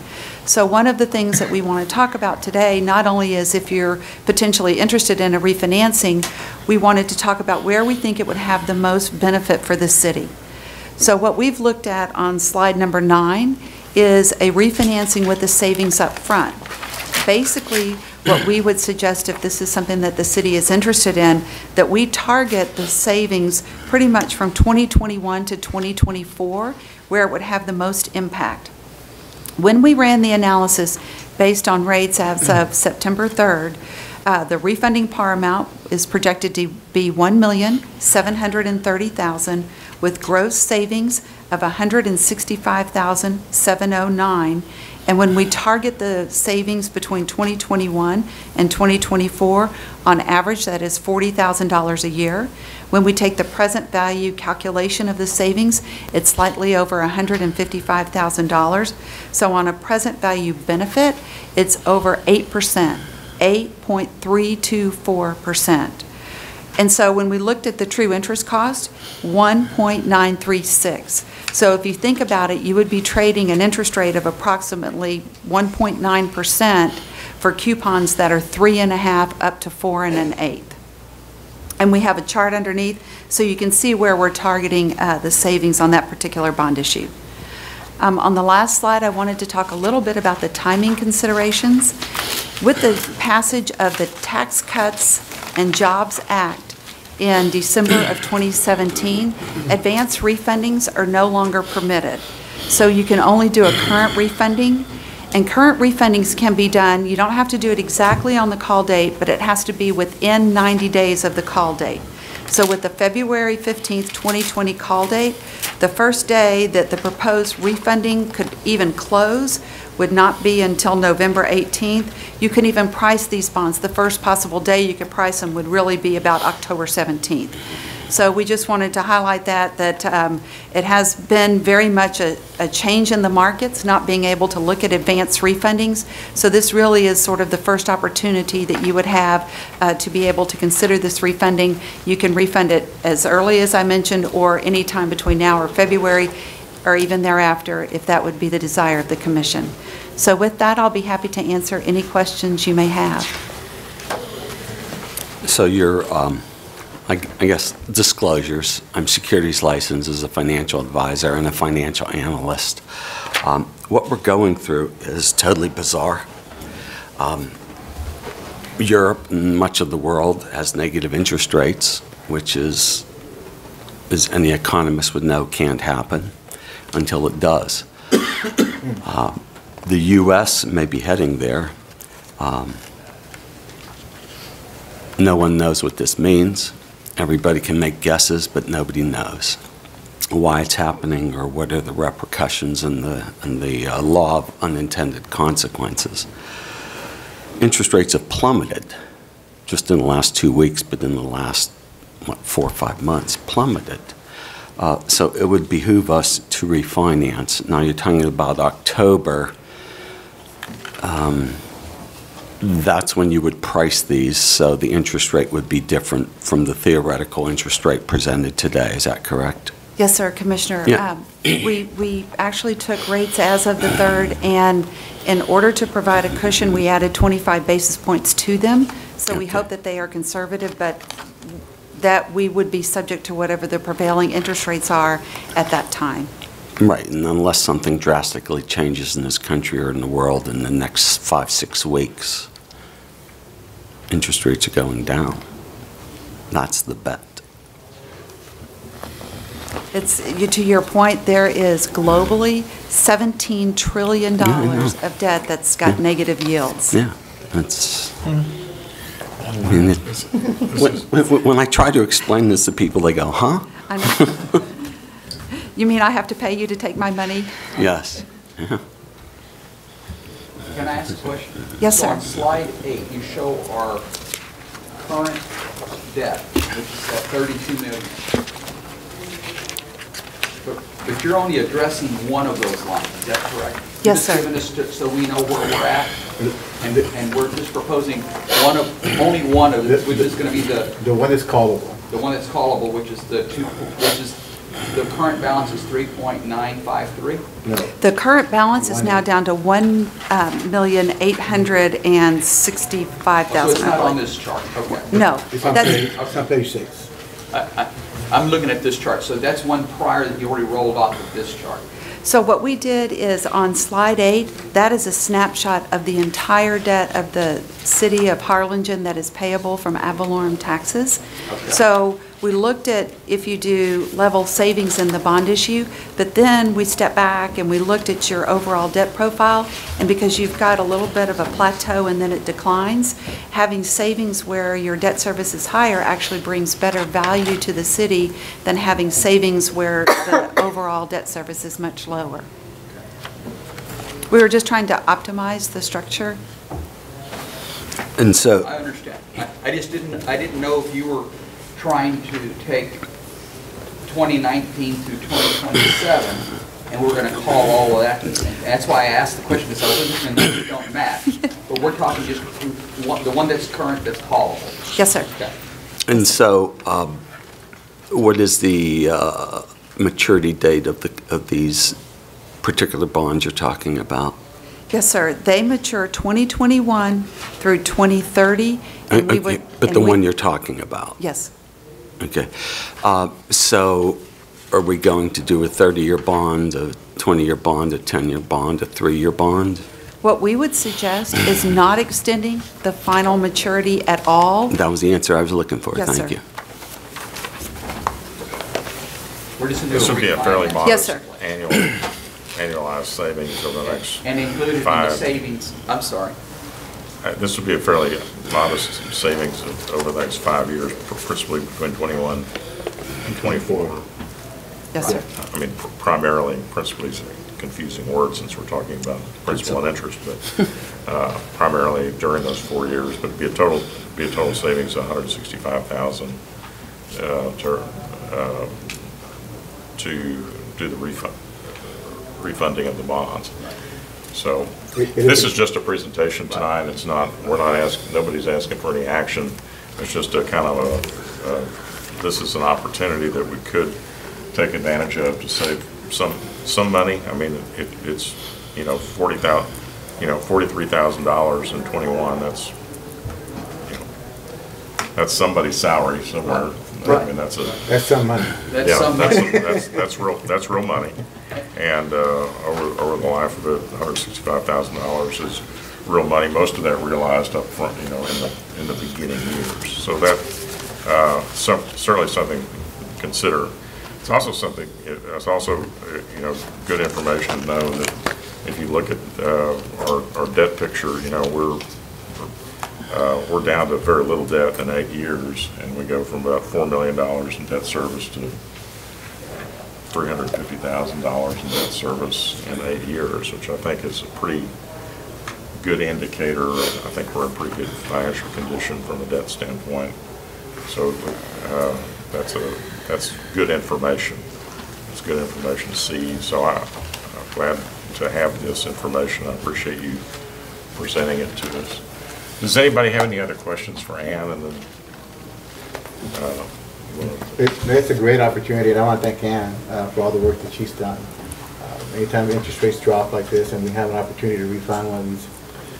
So one of the things that we want to talk about today, not only is if you're potentially interested in a refinancing, we wanted to talk about where we think it would have the most benefit for the city. So what we've looked at on slide number nine is a refinancing with the savings up front. Basically, what we would suggest if this is something that the city is interested in, that we target the savings pretty much from 2021 to 2024, where it would have the most impact. When we ran the analysis based on rates as of September 3rd, uh, the refunding par amount is projected to be 1,730,000 with gross savings of $165,709. And when we target the savings between 2021 and 2024, on average, that is $40,000 a year. When we take the present value calculation of the savings, it's slightly over $155,000. So on a present value benefit, it's over 8%, 8.324%. And so when we looked at the true interest cost, 1.936. So if you think about it, you would be trading an interest rate of approximately 1.9% for coupons that are three and a half up to four and an eighth. And we have a chart underneath so you can see where we're targeting uh, the savings on that particular bond issue. Um, on the last slide, I wanted to talk a little bit about the timing considerations. With the passage of the Tax Cuts and Jobs Act, in December of 2017, advance refundings are no longer permitted. So you can only do a current refunding, and current refundings can be done, you don't have to do it exactly on the call date, but it has to be within 90 days of the call date. So with the February 15th, 2020 call date, the first day that the proposed refunding could even close would not be until November 18th. You can even price these bonds, the first possible day you could price them would really be about October 17th. So we just wanted to highlight that, that um, it has been very much a, a change in the markets, not being able to look at advance refundings. So this really is sort of the first opportunity that you would have uh, to be able to consider this refunding. You can refund it as early as I mentioned, or any time between now or February, or even thereafter, if that would be the desire of the commission. So with that, I'll be happy to answer any questions you may have. So your, um, I I guess, disclosures, I'm securities licensed as a financial advisor and a financial analyst. Um, What we're going through is totally bizarre. Um, Europe and much of the world has negative interest rates, which is, as any economist would know, can't happen until it does. Uh, The U.S. may be heading there. Um, no one knows what this means. Everybody can make guesses, but nobody knows why it's happening or what are the repercussions and the, and the uh, law of unintended consequences. Interest rates have plummeted just in the last two weeks, but in the last, what, four or five months, plummeted. Uh, So it would behoove us to refinance. Now, you're talking about October. Um, That's when you would price these, so the interest rate would be different from the theoretical interest rate presented today. Is that correct? Yes, sir, Commissioner. Yeah. Um, We, we actually took rates as of the 3rd, and in order to provide a cushion, we added 25 basis points to them. So we hope that they are conservative, but that we would be subject to whatever the prevailing interest rates are at that time. Right, and unless something drastically changes in this country or in the world in the next five, six weeks, interest rates are going down. That's the bet. It's, you- to your point, there is globally $17 trillion Yeah, I know. of debt that's got Yeah. negative yields. Yeah, that's, I mean, it- when, when- when I try to explain this to people, they go, huh? I know. You mean I have to pay you to take my money? Yes. Yeah. Can I ask a question? Yes, sir. So on slide eight, you show our current debt, which is at 32 million. But- But you're only addressing one of those lines, is that correct? You're Yes, just sir. giving us to- so we know where we're at, and, and we're just proposing one of, only one of, it, which is going to be the, The one that's callable. the one that's callable, which is the two, which is, the current balance is 3.953? No. The current balance is now down to um, 1,865,000. So it's I not on this chart, okay. No, It's on that's, page, it's on page six. I'm looking at this chart, so that's one prior that you already rolled off of this chart. so what we did is on slide eight, that is a snapshot of the entire debt of the city of Harlingen that is payable from ad valorem taxes. Okay. So we looked at if you do level savings in the bond issue, but then we stepped back and we looked at your overall debt profile, and because you've got a little bit of a plateau and then it declines, having savings where your debt service is higher actually brings better value to the city than having savings where the overall debt service is much lower. We were just trying to optimize the structure. And so, I understand. I- I just didn't, I didn't know if you were trying to take 2019 through 2027, and we're going to call all of that. That's why I asked the question, because I wasn't going to, they don't match. But we're talking just one- the one that's current, that's callable. Yes, sir. Uh, and so, um, what is the uh, maturity date of the, of these particular bonds you're talking about? Yes, sir. They mature 2021 through 2030. and we would- Uh, But the and we- one you're talking about? Yes. Okay. Uh, So are we going to do a 30-year bond, a 20-year bond, a 10-year bond, a three-year bond? What we would suggest is not extending the final maturity at all. That was the answer I was looking for. Yes, Thank sir. you. We're just. This would be a fairly refinance. Yes, modest sir. annual, annualized savings over the next, And included in the Five. savings, I'm sorry. Uh, this would be a fairly modest savings of- over the next five years, principally between 21 and 24. Yes, sir. I mean, pr- primarily, principally is a confusing word since we're talking about principal and interest, but uh, primarily during those four years, but it'd be a total, be a total savings of 165,000 uh, to, uh, to do the refund, refunding of the bonds. So It- it this is- is just a presentation tonight. It's not, we're not asking, nobody's asking for any action. It's just a kind of a, a- this is an opportunity that we could take advantage of to save some, some money. I mean, it, it's, you know, forty thousand, you know, forty-three thousand dollars in twenty-one, that's, you know, that's somebody's salary somewhere. I mean, that's a, That's some money. That's yeah, some that's, money. that's, that's real, that's real money. And, uh, over, over the life of it, hundred sixty-five thousand dollars is real money. Most of that realized up front, you know, in the, in the beginning years. So that, uh, some, certainly something to consider. It's also something, it's also, you know, good information to know that if you look at, uh, our, our debt picture, you know, we're, uh, we're down to very little debt in eight years, and we go from about $4 million in debt service to $350,000 in debt service in eight years, which I think is a pretty good indicator. I think we're in pretty good financial condition from a debt standpoint. So uh, that's a, that's good information. It's good information to see. So I- I'm glad to have this information. I appreciate you presenting it to us. Does anybody have any other questions for Ann? And then, uh, you It- It's a great opportunity, and I want to thank Ann uh, for all the work that she's done. Uh, Anytime interest rates drop like this and we have an opportunity to refund one of these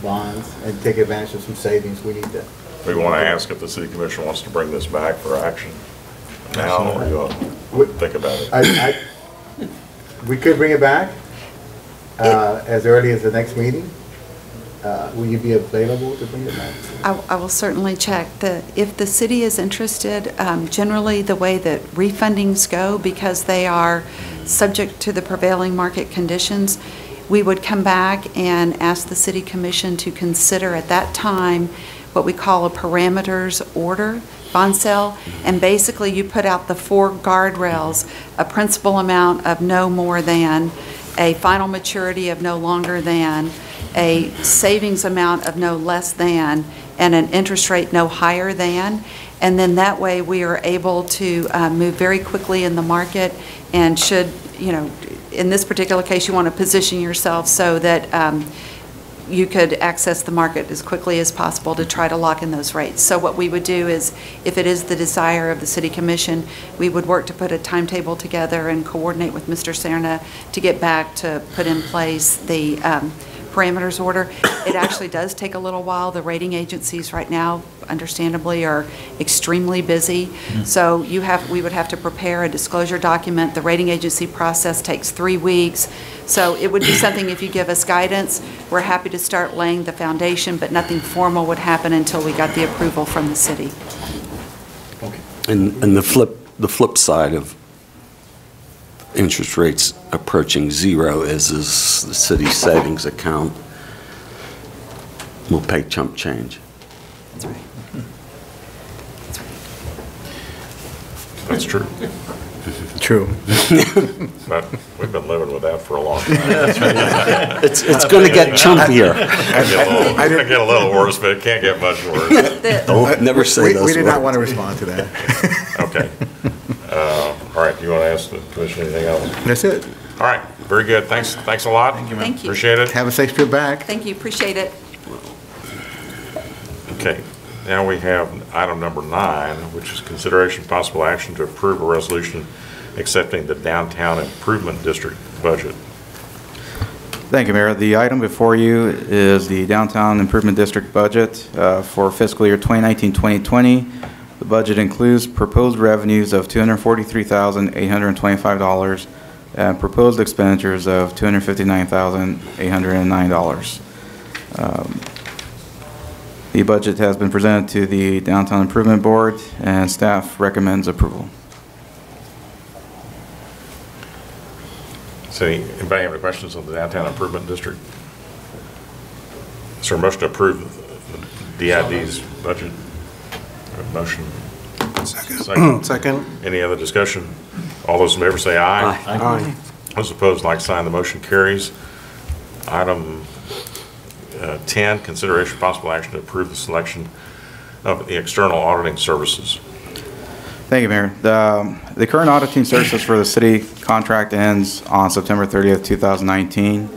bonds and take advantage of some savings, we need to. we want to ask if the city commission wants to bring this back for action now, or you want think about it? I, I, we could bring it back uh, as early as the next meeting. Uh, Will you be available to bring it back? I I will certainly check. The, if the city is interested, um, generally, the way that refundings go, because they are subject to the prevailing market conditions, we would come back and ask the city commission to consider at that time what we call a parameters order, bond sale, and basically you put out the four guardrails, a principal amount of no more than, a final maturity of no longer than, a savings amount of no less than, and an interest rate no higher than. And then that way, we are able to uh, move very quickly in the market and should, you know, in this particular case, you want to position yourself so that um, you could access the market as quickly as possible to try to lock in those rates. So what we would do is, if it is the desire of the city commission, we would work to put a timetable together and coordinate with Mr. Serna to get back to put in place the um, parameters order. It actually does take a little while. The rating agencies right now, understandably, are extremely busy. Mm-hmm. So you have, we would have to prepare a disclosure document. The rating agency process takes three weeks. So it would be something, if you give us guidance, we're happy to start laying the foundation, but nothing formal would happen until we got the approval from the city. Okay. And, and the flip, the flip side of interest rates approaching zero is, is the city savings account will pay chump change. That's right. That's true. True. But we've been living with that for a long time. It's, it's going to get chumpier. It's going to get a little worse, but it can't get much worse. Don't never say We- those We did not want to respond to that. Okay. Uh, All right, do you want to ask the commission anything else? That's it. All right, very good. Thanks, thanks a lot. Thank you, ma'am. Thank you. Appreciate it. Have a safe trip back. Thank you, appreciate it. Okay, now we have item number nine, which is consideration possible action to approve a resolution accepting the downtown improvement district budget. Thank you, Mayor. The item before you is the Downtown Improvement District budget uh, for fiscal year 2019-2020. The budget includes proposed revenues of $243,825 and proposed expenditures of $259,809. Um, The budget has been presented to the Downtown Improvement Board, and staff recommends approval. So anybody have any questions on the downtown improvement district? Is there a motion to approve the DID's budget. Motion. Second. Second. Any other discussion? All those in favor say aye. Aye. Those opposed, like sign, the motion carries. Item uh, 10, consideration possible action to approve the selection of the external auditing services. Thank you, Mayor. The um, the current auditing services for the city contract ends on September 30th, 2019.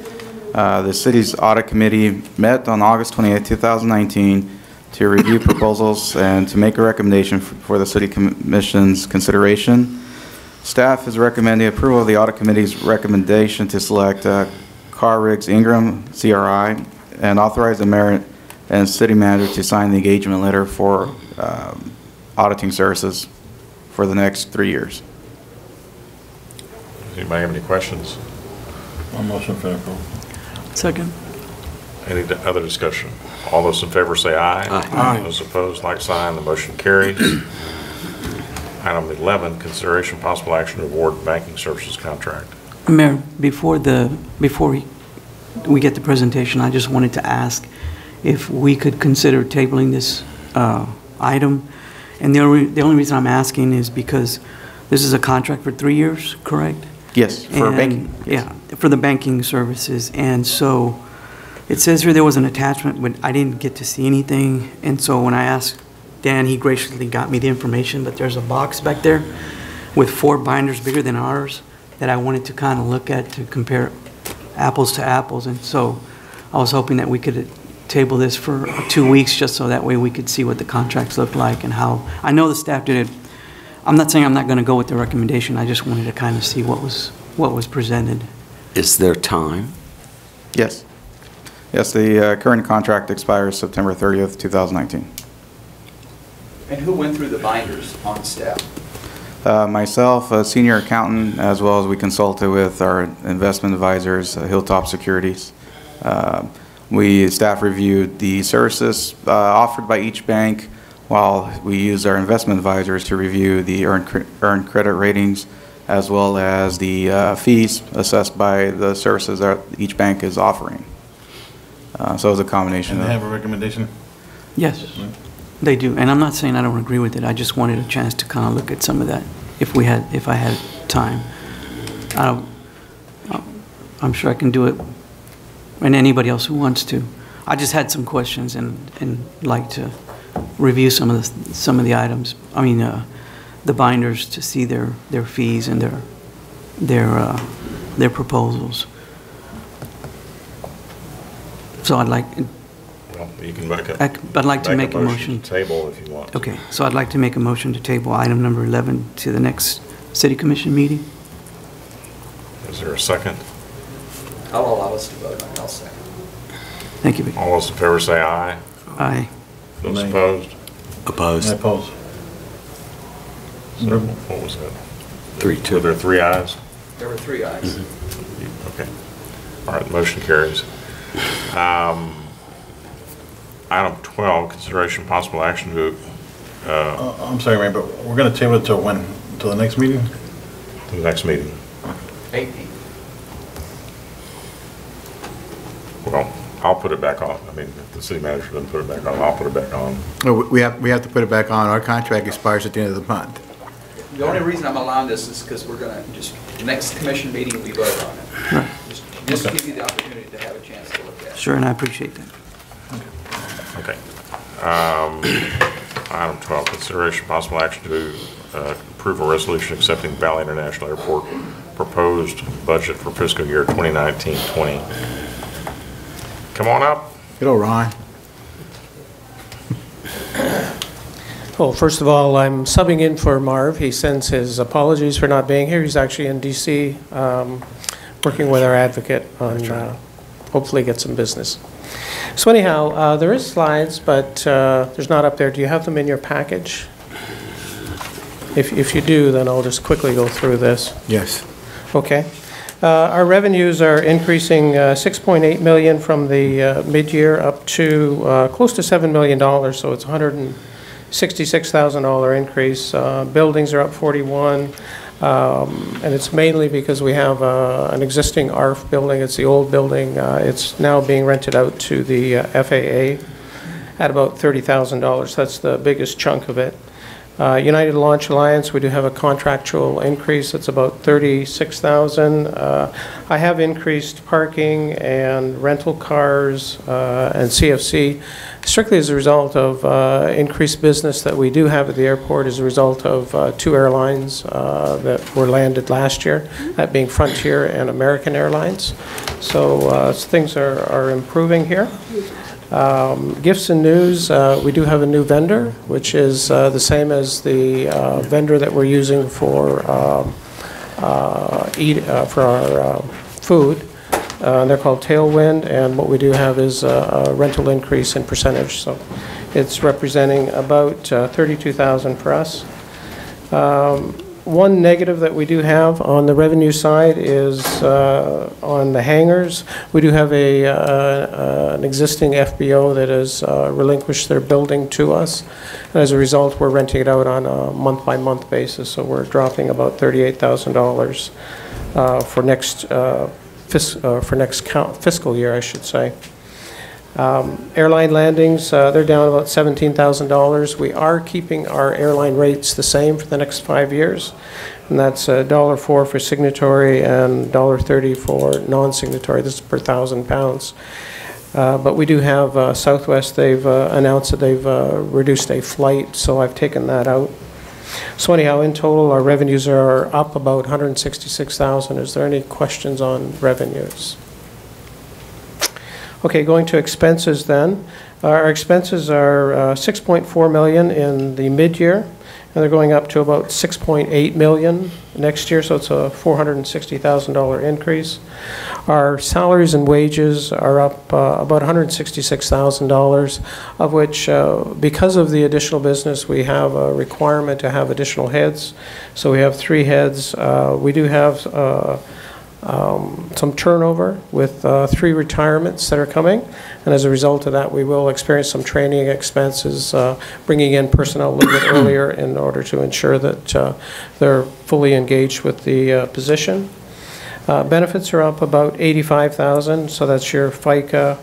Uh, The city's audit committee met on August 28th, 2019, to review proposals and to make a recommendation for the city commission's consideration. Staff is recommending approval of the audit committee's recommendation to select uh, Carr Riggs Ingram, CRI, and authorize the mayor and city manager to sign the engagement letter for um, auditing services for the next three years. Does anybody have any questions? One motion for approval. Second. Any other discussion? All those in favor say aye. Aye. Those opposed, like sign, the motion carries. Item 11, consideration possible action to award banking services contract. Mayor, before the, before we- we get the presentation, I just wanted to ask if we could consider tabling this uh, item. And the only, the only reason I'm asking is because this is a contract for three years, correct? Yes, for And- banking. yes. Yeah, for the banking services. And so it says here there was an attachment, but I didn't get to see anything. And so when I asked Dan, he graciously got me the information, but there's a box back there with four binders bigger than ours that I wanted to kind of look at to compare apples to apples. And so I was hoping that we could table this for two weeks, just so that way we could see what the contracts look like and how, I know the staff did it. I'm not saying I'm not going to go with the recommendation, I just wanted to kind of see what was, what was presented. Is there time? Yes. Yes, the uh, current contract expires September 30th, 2019. And who went through the binders on staff? Uh, Myself, a senior accountant, as well as we consulted with our investment advisors, uh, Hilltop Securities. Uh, We, staff reviewed the services uh, offered by each bank, while we used our investment advisors to review the earned cre- earned credit ratings, as well as the uh, fees assessed by the services that each bank is offering. Uh, So it was a combination And of... they have a recommendation? Yes, they do. And I'm not saying I don't agree with it, I just wanted a chance to kind of look at some of that, if we had, if I had time. I don't- I'm sure I can do it, and anybody else who wants to. I just had some questions and, and like to review some of the, some of the items, I mean, uh, the binders to see their, their fees and their, their, uh, their proposals. So I'd like, Well, you can make a... I c- I'd like to make a motion. to Table if you want. Okay, so I'd like to make a motion to table item number 11 to the next city commission meeting. Is there a second? I'll allow us to vote on it, I'll second. Thank you, Vic. All those in favor say aye. Aye. Those Nay. opposed? I Opposed? oppose. So What was that? Three, Were two. there three ayes? There were three ayes. Mm-hmm. Okay. All right, motion carries. Um, Item 12, consideration possible action to, uh, Uh, I'm sorry, Mayor, but we're going to table it till when? Till the next meeting? to the next meeting. 18. Well, I'll put it back on. I mean, if the city manager doesn't put it back on, I'll put it back on. We- We have, we have to put it back on. Our contract expires at the end of the month. The only reason I'm allowing this is because we're going to, just, next commission meeting, we vote on it. Just- Just to give you the opportunity to have a chance to look at it. Sure, and I appreciate that. Okay. Um, Item 12, consideration possible action to uh, approve a resolution accepting Valley International Airport proposed budget for fiscal year 2019-20. Come on up. Hello, Ron. Well, first of all, I'm subbing in for Marv. He sends his apologies for not being here. He's actually in DC, um, working with our advocate on, uh, hopefully get some business. So anyhow, uh, there is slides, but uh, there's not up there. Do you have them in your package? If, if you do, then I'll just quickly go through this. Yes. Okay. Uh, Our revenues are increasing uh, 6.8 million from the uh, mid-year up to uh, close to $7 million, so it's $166,000 increase. Uh, Buildings are up 41, um, and it's mainly because we have uh, an existing ARF building. It's the old building. Uh, It's now being rented out to the uh, FAA. at about $30,000. That's the biggest chunk of it. Uh, United Launch Alliance, we do have a contractual increase, it's about 36,000. Uh, I have increased parking and rental cars uh, and CFC strictly as a result of uh, increased business that we do have at the airport as a result of uh, two airlines uh, that were landed last year, that being Frontier and American Airlines. So uh, things are are improving here. Um, Gifts and news, uh, we do have a new vendor, which is uh, the same as the vendor that we're using for, um, eat, for our food. Uh, They're called Tailwind, and what we do have is a a rental increase in percentage. So it's representing about uh, 32,000 for us. Um, One negative that we do have on the revenue side is uh, on the hangars. We do have a, uh, uh, an existing FBO that has uh, relinquished their building to us. And as a result, we're renting it out on a month-by-month basis, so we're dropping about $38,000 uh, for next uh, for next fiscal year, I should say. Um, Airline landings, uh, they're down about $17,000. We are keeping our airline rates the same for the next five years, and that's $1.04 for signatory and $1.30 for non-signatory. This is per thousand pounds. Uh, But we do have uh, Southwest, they've uh, announced that they've uh, reduced a flight, so I've taken that out. So anyhow, in total, our revenues are up about 166,000. Is there any questions on revenues? Okay, going to expenses then. Our expenses are uh, 6.4 million in the mid-year, and they're going up to about 6.8 million next year, so it's a $460,000 increase. Our salaries and wages are up uh, about $166,000, of which, uh, because of the additional business, we have a requirement to have additional heads. So we have three heads. Uh, We do have uh, um, some turnover with uh, three retirements that are coming, and as a result of that, we will experience some training expenses, uh, bringing in personnel a little bit earlier in order to ensure that uh, they're fully engaged with the uh, position. Uh, Benefits are up about 85,000, so that's your FICA,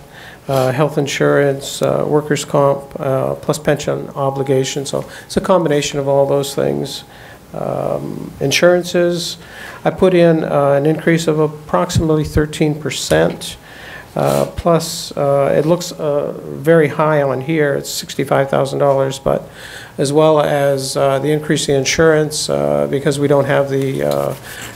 uh, health insurance, uh, workers' comp, uh, plus pension obligation, so it's a combination of all those things. Um, Insurances, I put in uh, an increase of approximately 13%, uh, plus, uh, it looks uh, very high on here, it's $65,000, but as well as uh, the increase in insurance, uh, because we don't have the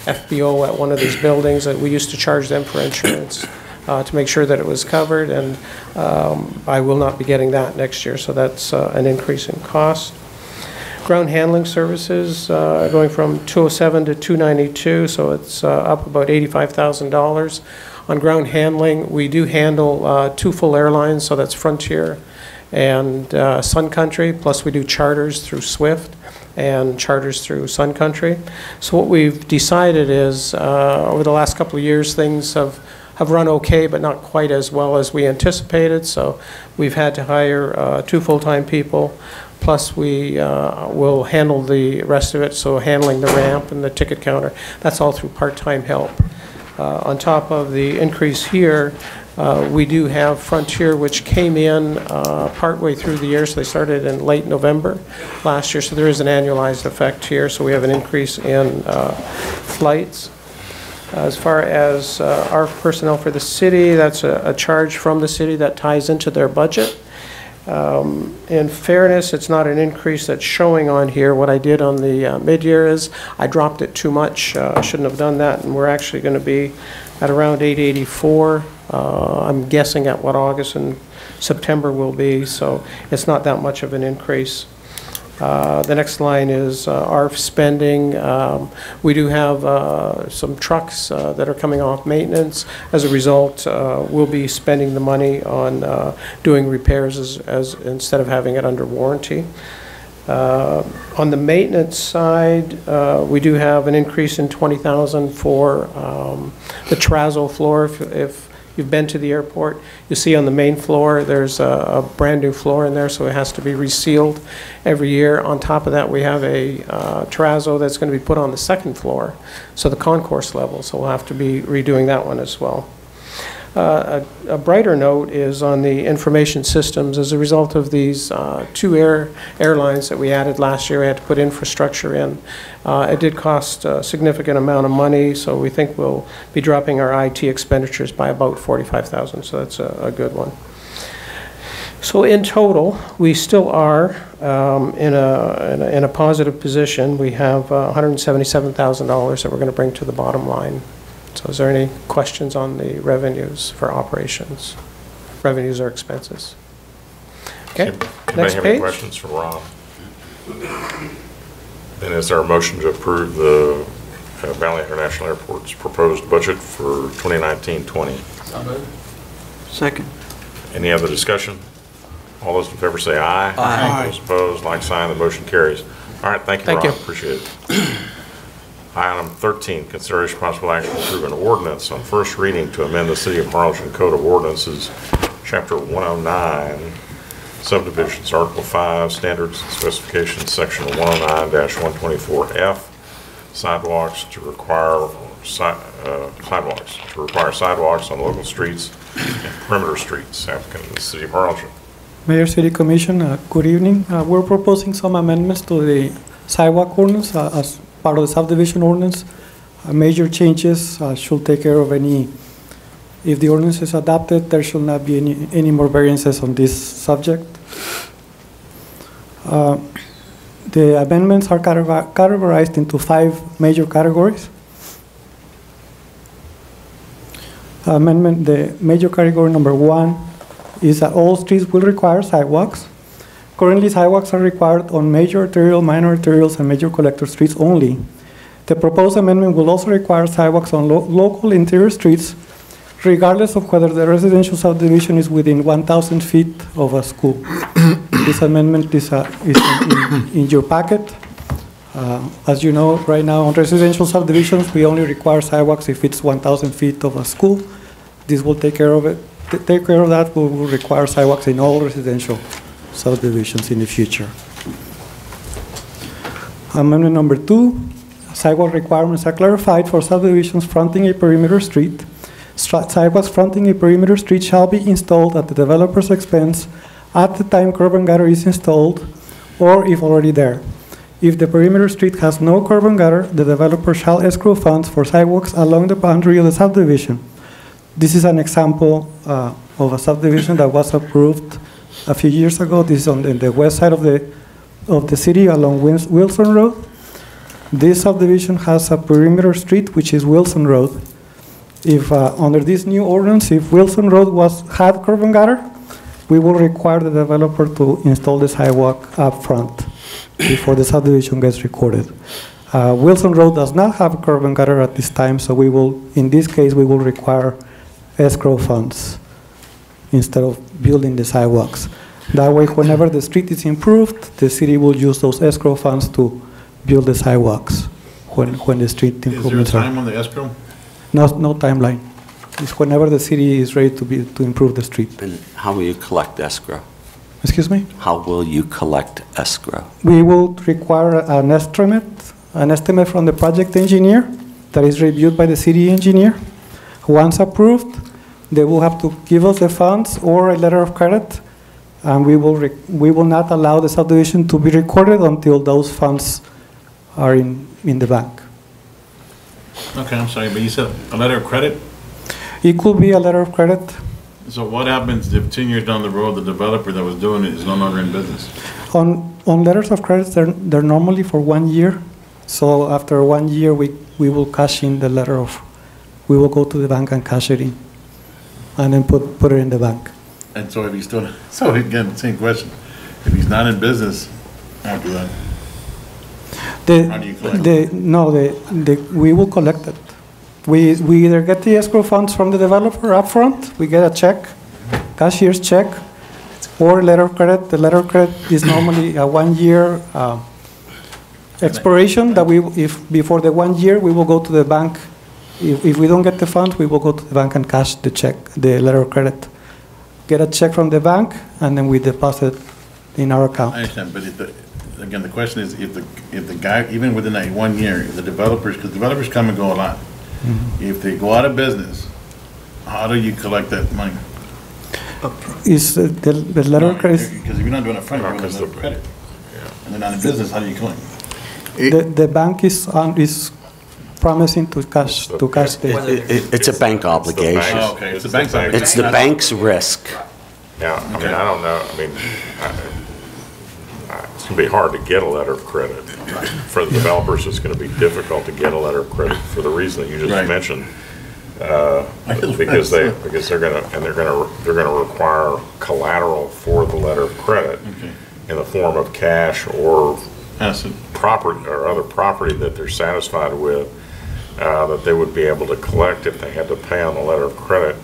FBO at one of these buildings, that we used to charge them for insurance uh, to make sure that it was covered, and um, I will not be getting that next year, so that's uh, an increase in cost. Ground handling services, uh, going from 207 to 292, so it's uh, up about $85,000. On ground handling, we do handle uh, two full airlines, so that's Frontier and uh, Sun Country, plus we do charters through Swift and charters through Sun Country. So what we've decided is, uh, over the last couple of years, things have have run okay, but not quite as well as we anticipated, so we've had to hire uh, two full-time people, plus we uh, will handle the rest of it, so handling the ramp and the ticket counter, that's all through part-time help. Uh, On top of the increase here, uh, we do have Frontier, which came in uh, partway through the year, so they started in late November last year, so there is an annualized effect here, so we have an increase in uh, flights. As far as uh, our personnel for the city, that's a a charge from the city that ties into their budget. Um, In fairness, it's not an increase that's showing on here. What I did on the uh, mid-year is I dropped it too much. Uh, I shouldn't have done that, and we're actually going to be at around 884. Uh, I'm guessing at what August and September will be, so it's not that much of an increase. Uh, The next line is uh, ARF spending. Um, We do have uh, some trucks uh, that are coming off maintenance. As a result, uh, we'll be spending the money on doing repairs as, as, instead of having it under warranty. On the maintenance side, we do have an increase in 20,000 for um, the terrazzo floor. If- If you've been to the airport, you see on the main floor, there's a a brand-new floor in there, so it has to be resealed every year. On top of that, we have a uh, terrazzo that's going to be put on the second floor, so the concourse level, so we'll have to be redoing that one as well. Uh, A a brighter note is on the information systems. As a result of these uh, two air airlines that we added last year, we had to put infrastructure in. Uh, It did cost a significant amount of money, so we think we'll be dropping our IT expenditures by about 45,000, so that's a a good one. So in total, we still are um, in a, in a- in a positive position. We have uh, $177,000 that we're going to bring to the bottom line. So is there any questions on the revenues for operations? Revenues or expenses? Okay, Anybody next have any page. questions for Ron? Then is there a motion to approve the uh, Valley International Airport's proposed budget for 2019-20? Second. Any other discussion? All those in favor say aye. Aye. Those opposed, like sign, the motion carries. All right, thank you, Thank Ron, you. appreciate it. Item 13, consideration possible action to approve an ordinance on first reading to amend the City of Harlingen Code of Ordinances, Chapter 109, subdivisions, Article 5, standards and specifications, Section 109-124F, sidewalks to require uh, sidewalks, to require sidewalks on local streets and perimeter streets, applicant the City of Harlingen. Mayor, City Commission, uh, good evening. Uh, We're proposing some amendments to the sidewalk ordinance uh, as part of the subdivision ordinance. Uh, Major changes uh, should take care of any, if the ordinance is adopted, there should not be any, any more variances on this subject. Uh, The amendments are categorized into five major categories. Amendment, the major category number one is that all streets will require sidewalks. Currently, sidewalks are required on major arterial, minor arterials, and major collector streets only. The proposed amendment will also require sidewalks on lo- local interior streets, regardless of whether the residential subdivision is within 1,000 feet of a school. This amendment is, uh, is in- in- in your packet. Uh, As you know, right now, on residential subdivisions, we only require sidewalks if it's 1,000 feet of a school. This will take care of it. To take care of that, we will require sidewalks in all residential subdivisions in the future. Amendment number two, sidewalk requirements are clarified for subdivisions fronting a perimeter street. Sidewalks fronting a perimeter street shall be installed at the developer's expense at the time curb and gutter is installed, or if already there. If the perimeter street has no curb and gutter, the developer shall escrow funds for sidewalks along the boundary of the subdivision. This is an example uh, of a subdivision that was approved a few years ago. This is on the, the west side of the, of the city along Wilson Road. This subdivision has a perimeter street, which is Wilson Road. If, uh, under this new ordinance, if Wilson Road was, had curb and gutter, we will require the developer to install the sidewalk up front before the subdivision gets recorded. Uh, Wilson Road does not have a curb and gutter at this time, so we will, in this case, we will require escrow funds instead of building the sidewalks. That way, whenever the street is improved, the city will use those escrow funds to build the sidewalks when, when the street Is there a improvements are. time on the escrow? No, no timeline. It's whenever the city is ready to be, to improve the street. And how will you collect escrow? Excuse me? How will you collect escrow? We will require an estimate, an estimate from the project engineer that is reviewed by the city engineer. Once approved, they will have to give us the funds or a letter of credit, and we will, re- we will not allow the subdivision to be recorded until those funds are in, in the bank. Okay, I'm sorry, but you said a letter of credit? It could be a letter of credit. So what happens if 10 years down the road, the developer that was doing it is no longer in business? On, on letters of credit, they're, they're normally for one year. So after one year, we, we will cash in the letter of, we will go to the bank and cash it in. And then put, put it in the bank. And so if he's still, so again, same question. If he's not in business after that, The, How do you collect the, no, the, the, we will collect it. We, we either get the escrow funds from the developer upfront, we get a check, cashier's check, or letter of credit. The letter of credit is normally a one-year uh, expiration that we, if, before the one year, we will go to the bank. If, if we don't get the funds, we will go to the bank and cash the check, the letter of credit. Get a check from the bank, and then we deposit it in our account. I understand, but if the, again, the question is if the, if the guy, even within that one year, the developers, because developers come and go a lot. If they go out of business How do you collect that money? Is uh, the, the letter of credit, Because if you're not doing a front, you're doing it credit. And then on the business, how do you collect? the, the bank is, on- is promising to cash, to cash the. It- it- It's a bank obligation. Oh, okay, it's the bank's obligation. It's the bank's risk. Yeah, I mean, I don't know, I mean, I- I- it's gonna be hard to get a letter of credit. For the developers, it's gonna be difficult to get a letter of credit for the reason that you just Right. mentioned. Uh, Because they, because they're gonna, and they're gonna, they're gonna require collateral for the letter of credit in the form of cash or Asset. property, or other property that they're satisfied with, uh, that they would be able to collect if they had to pay on the letter of credit,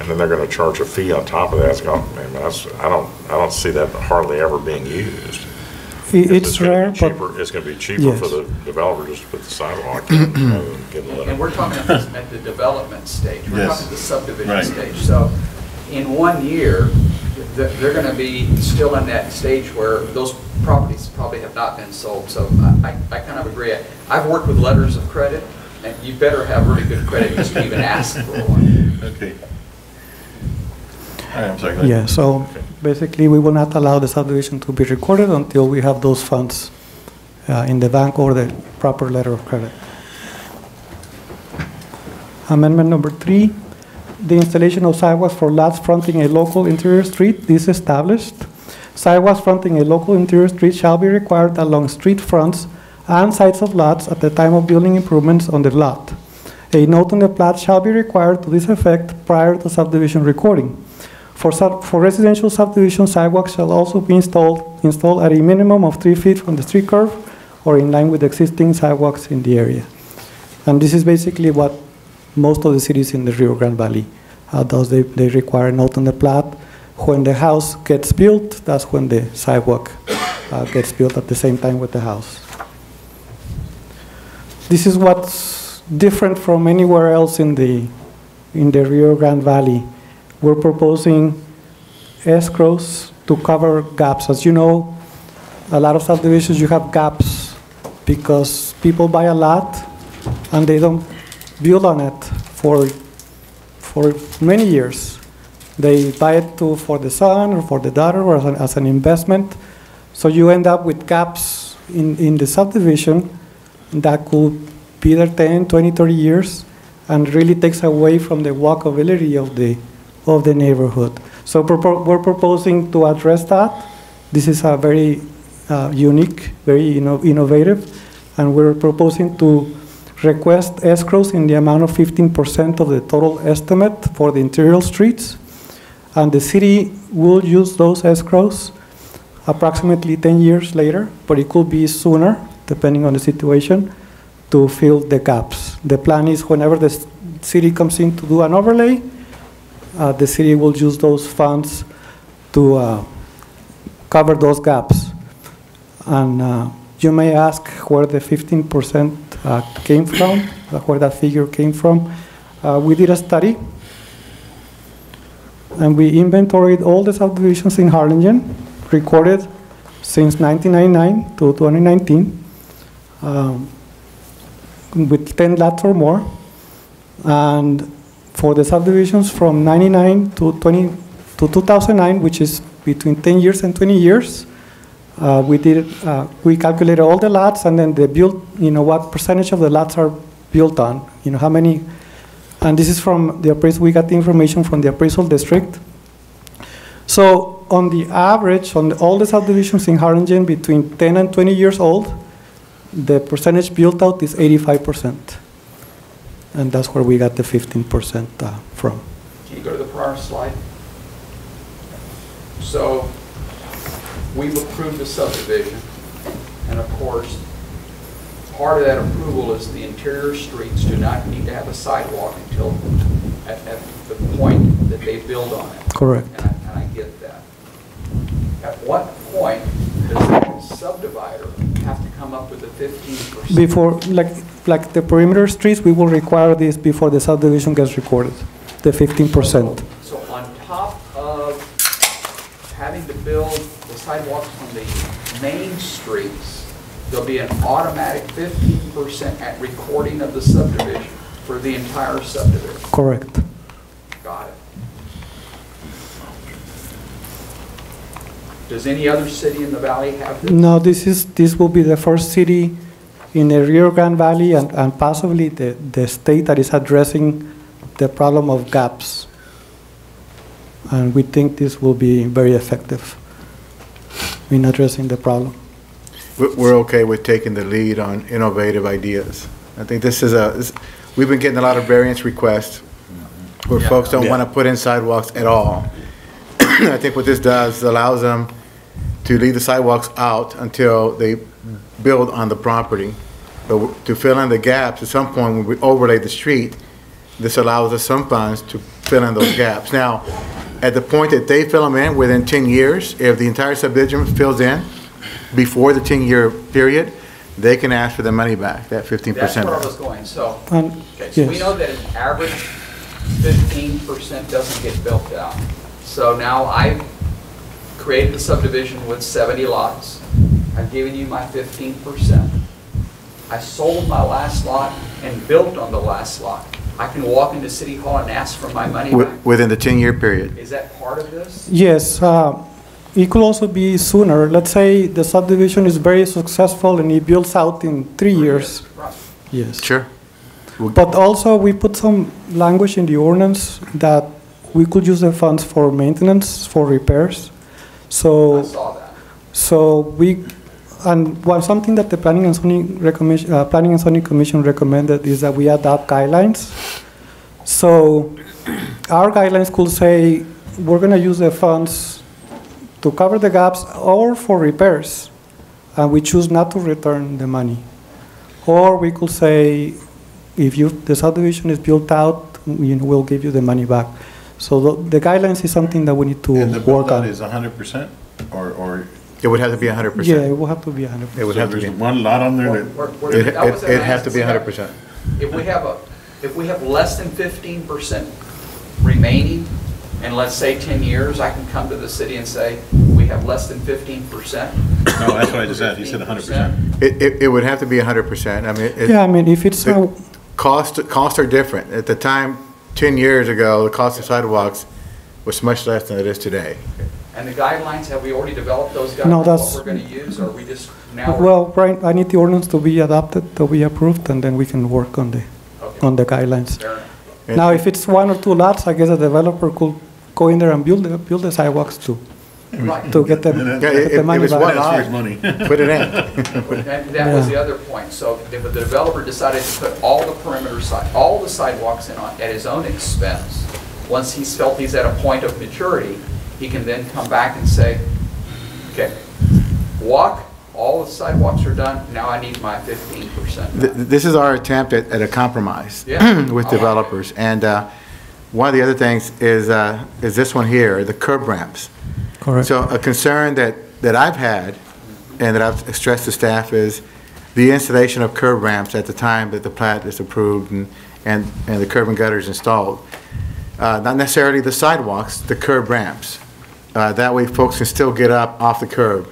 and then they're gonna charge a fee on top of that. It's going, man, that's, I don't, I don't see that hardly ever being used. I- It's gonna be but cheaper- It's gonna be cheaper for the developer just to put the sidewalk in rather than get a letter. And we're talking at this- at the development stage, we're Yes. talking the subdivision Right. stage. So in one year, they're, they're gonna be still in that stage where those properties probably have not been sold. So I, I I kind of agree. I've worked with letters of credit, and you better have really good credit just to even ask for one. Okay. All right, I'm sorry. Yeah, so basically, we will not allow the subdivision to be recorded until we have those funds uh, in the bank or the proper letter of credit. Amendment number three, the installation of sidewalks for lots fronting a local interior street is established. Sidewalks fronting a local interior street shall be required along street fronts and sides of lots at the time of building improvements on the lot. A note on the plat shall be required to this effect prior to subdivision recording. For sub, for residential subdivision, sidewalks shall also be installed, installed at a minimum of three feet from the street curve or in line with existing sidewalks in the area. And this is basically what most of the cities in the Rio Grande Valley uh, does. They, they require a note on the plat. When the house gets built, that's when the sidewalk uh, gets built at the same time with the house. This is what's different from anywhere else in the, in the Rio Grande Valley. We're proposing escrows to cover gaps. As you know, a lot of subdivisions, you have gaps because people buy a lot and they don't build on it for, for many years. They buy it to, for the son or for the daughter or as an, as an investment. So you end up with gaps in, in the subdivision that could be there 10, 20, 30 years and really takes away from the walkability of the, of the neighborhood. So propo- we're proposing to address that. This is a very uh, unique, very inno- innovative, and we're proposing to request escrows in the amount of 15% of the total estimate for the interior streets. And the city will use those escrows approximately 10 years later, but it could be sooner, depending on the situation, to fill the gaps. The plan is whenever the city comes in to do an overlay, uh, the city will use those funds to uh, cover those gaps. And uh, you may ask where the 15% uh, came from, uh, where that figure came from. Uh, We did a study, and we inventoried all the subdivisions in Harlingen, recorded since 1999 to 2019, um, with 10 lots or more. And for the subdivisions from 99 to 20, to 2009, which is between 10 years and 20 years, uh, we did, uh, we calculated all the lots and then the built, you know, what percentage of the lots are built on, you know, how many, and this is from the appraisal, we got the information from the appraisal district. So on the average, on all the subdivisions in Harlingen between 10 and 20 years old, the percentage built out is 85%. And that's where we got the 15% uh, from. Can you go to the prior slide? So, we've approved the subdivision, and of course, part of that approval is the interior streets do not need to have a sidewalk until, at, at the point that they build on it. Correct. And I, and I get that. At what point does the subdivider come up with the fifteen percent? Before, like, like the perimeter streets, we will require this before the subdivision gets recorded, the 15%. So on top of having to build the sidewalks on the main streets, there'll be an automatic fifteen percent at recording of the subdivision for the entire subdivision. Correct. Got it. Does any other city in the valley have this? No, this is, this will be the first city in the Rio Grande Valley and, and possibly the, the state that is addressing the problem of gaps. And we think this will be very effective in addressing the problem. We're we're okay with taking the lead on innovative ideas. I think this is a, this- we've been getting a lot of variance requests where Yeah. folks don't want to put in sidewalks at all. I think what this does allows them to leave the sidewalks out until they build on the property. But to fill in the gaps, at some point, when we overlay the street, this allows us some funds to fill in those gaps. Now, at the point that they fill them in, within 10 years, if the entire subdivision fills in before the 10-year period, they can ask for the money back, that 15%. That's where I was going, so, And, okay, so we know that an average fifteen percent doesn't get built out. So now I've created the subdivision with seventy lots. I've given you my fifteen percent. I sold my last lot and built on the last lot. I can walk into City Hall and ask for my money back? Within the 10-year period. Is that part of this? Yes, uh, it could also be sooner. Let's say the subdivision is very successful and it builds out in three years. Right. Yes. Sure. But also, we put some language in the ordinance that we could use the funds for maintenance, for repairs. So, so we, and one, something that the Planning and Zoning uh, Planning and Zoning Commission recommended is that we adopt guidelines. So, our guidelines could say, we're gonna use the funds to cover the gaps or for repairs, and we choose not to return the money. Or we could say, if you, the subdivision is built out, you know, we'll give you the money back. So the the guidelines is something that we need to And the work on. is hundred percent, or, or? It would have to be 100%. Yeah, it would have to be a hundred It would so have to be. One lot on there We're- that, we're- we're- it, it, it has have to be answer. 100%. If we have a, if we have less than fifteen percent remaining, and let's say ten years, I can come to the city and say, we have less than fifteen percent. no, that's what I just said, he said hundred percent. It, it, it would have to be 100%. I mean, it- Yeah, I mean, if it's, The Cost, costs are different. At the time, 10 years ago, the cost of sidewalks was much less than it is today. And the guidelines, have we already developed those guidelines? No, that's- What we're gonna use, or we just now? well, Brian, I need the ordinance to be adopted, to be approved, and then we can work on the, Okay, on the guidelines. fair enough. And- Now, if it's one or two lots, I guess the developer could go in there and build, build the sidewalks too, Right. to get the, Yeah, get the if money it's one back. lot, That's money. Put it in. And that was the other point. So if the developer decided to put all the perimeter side, all the sidewalks in on, at his own expense, once he's felt he's at a point of maturity, he can then come back and say, okay, walk, all the sidewalks are done, now I need my fifteen percent. Th- This is our attempt at, at a compromise Yeah. With like it. developers. And uh, one of the other things is, uh, is this one here, the curb ramps. Correct. So a concern that, that I've had and that I've stressed to staff is the installation of curb ramps at the time that the plat is approved and, and, and the curb and gutter is installed. Uh, Not necessarily the sidewalks, the curb ramps. Uh, That way folks can still get up off the curb.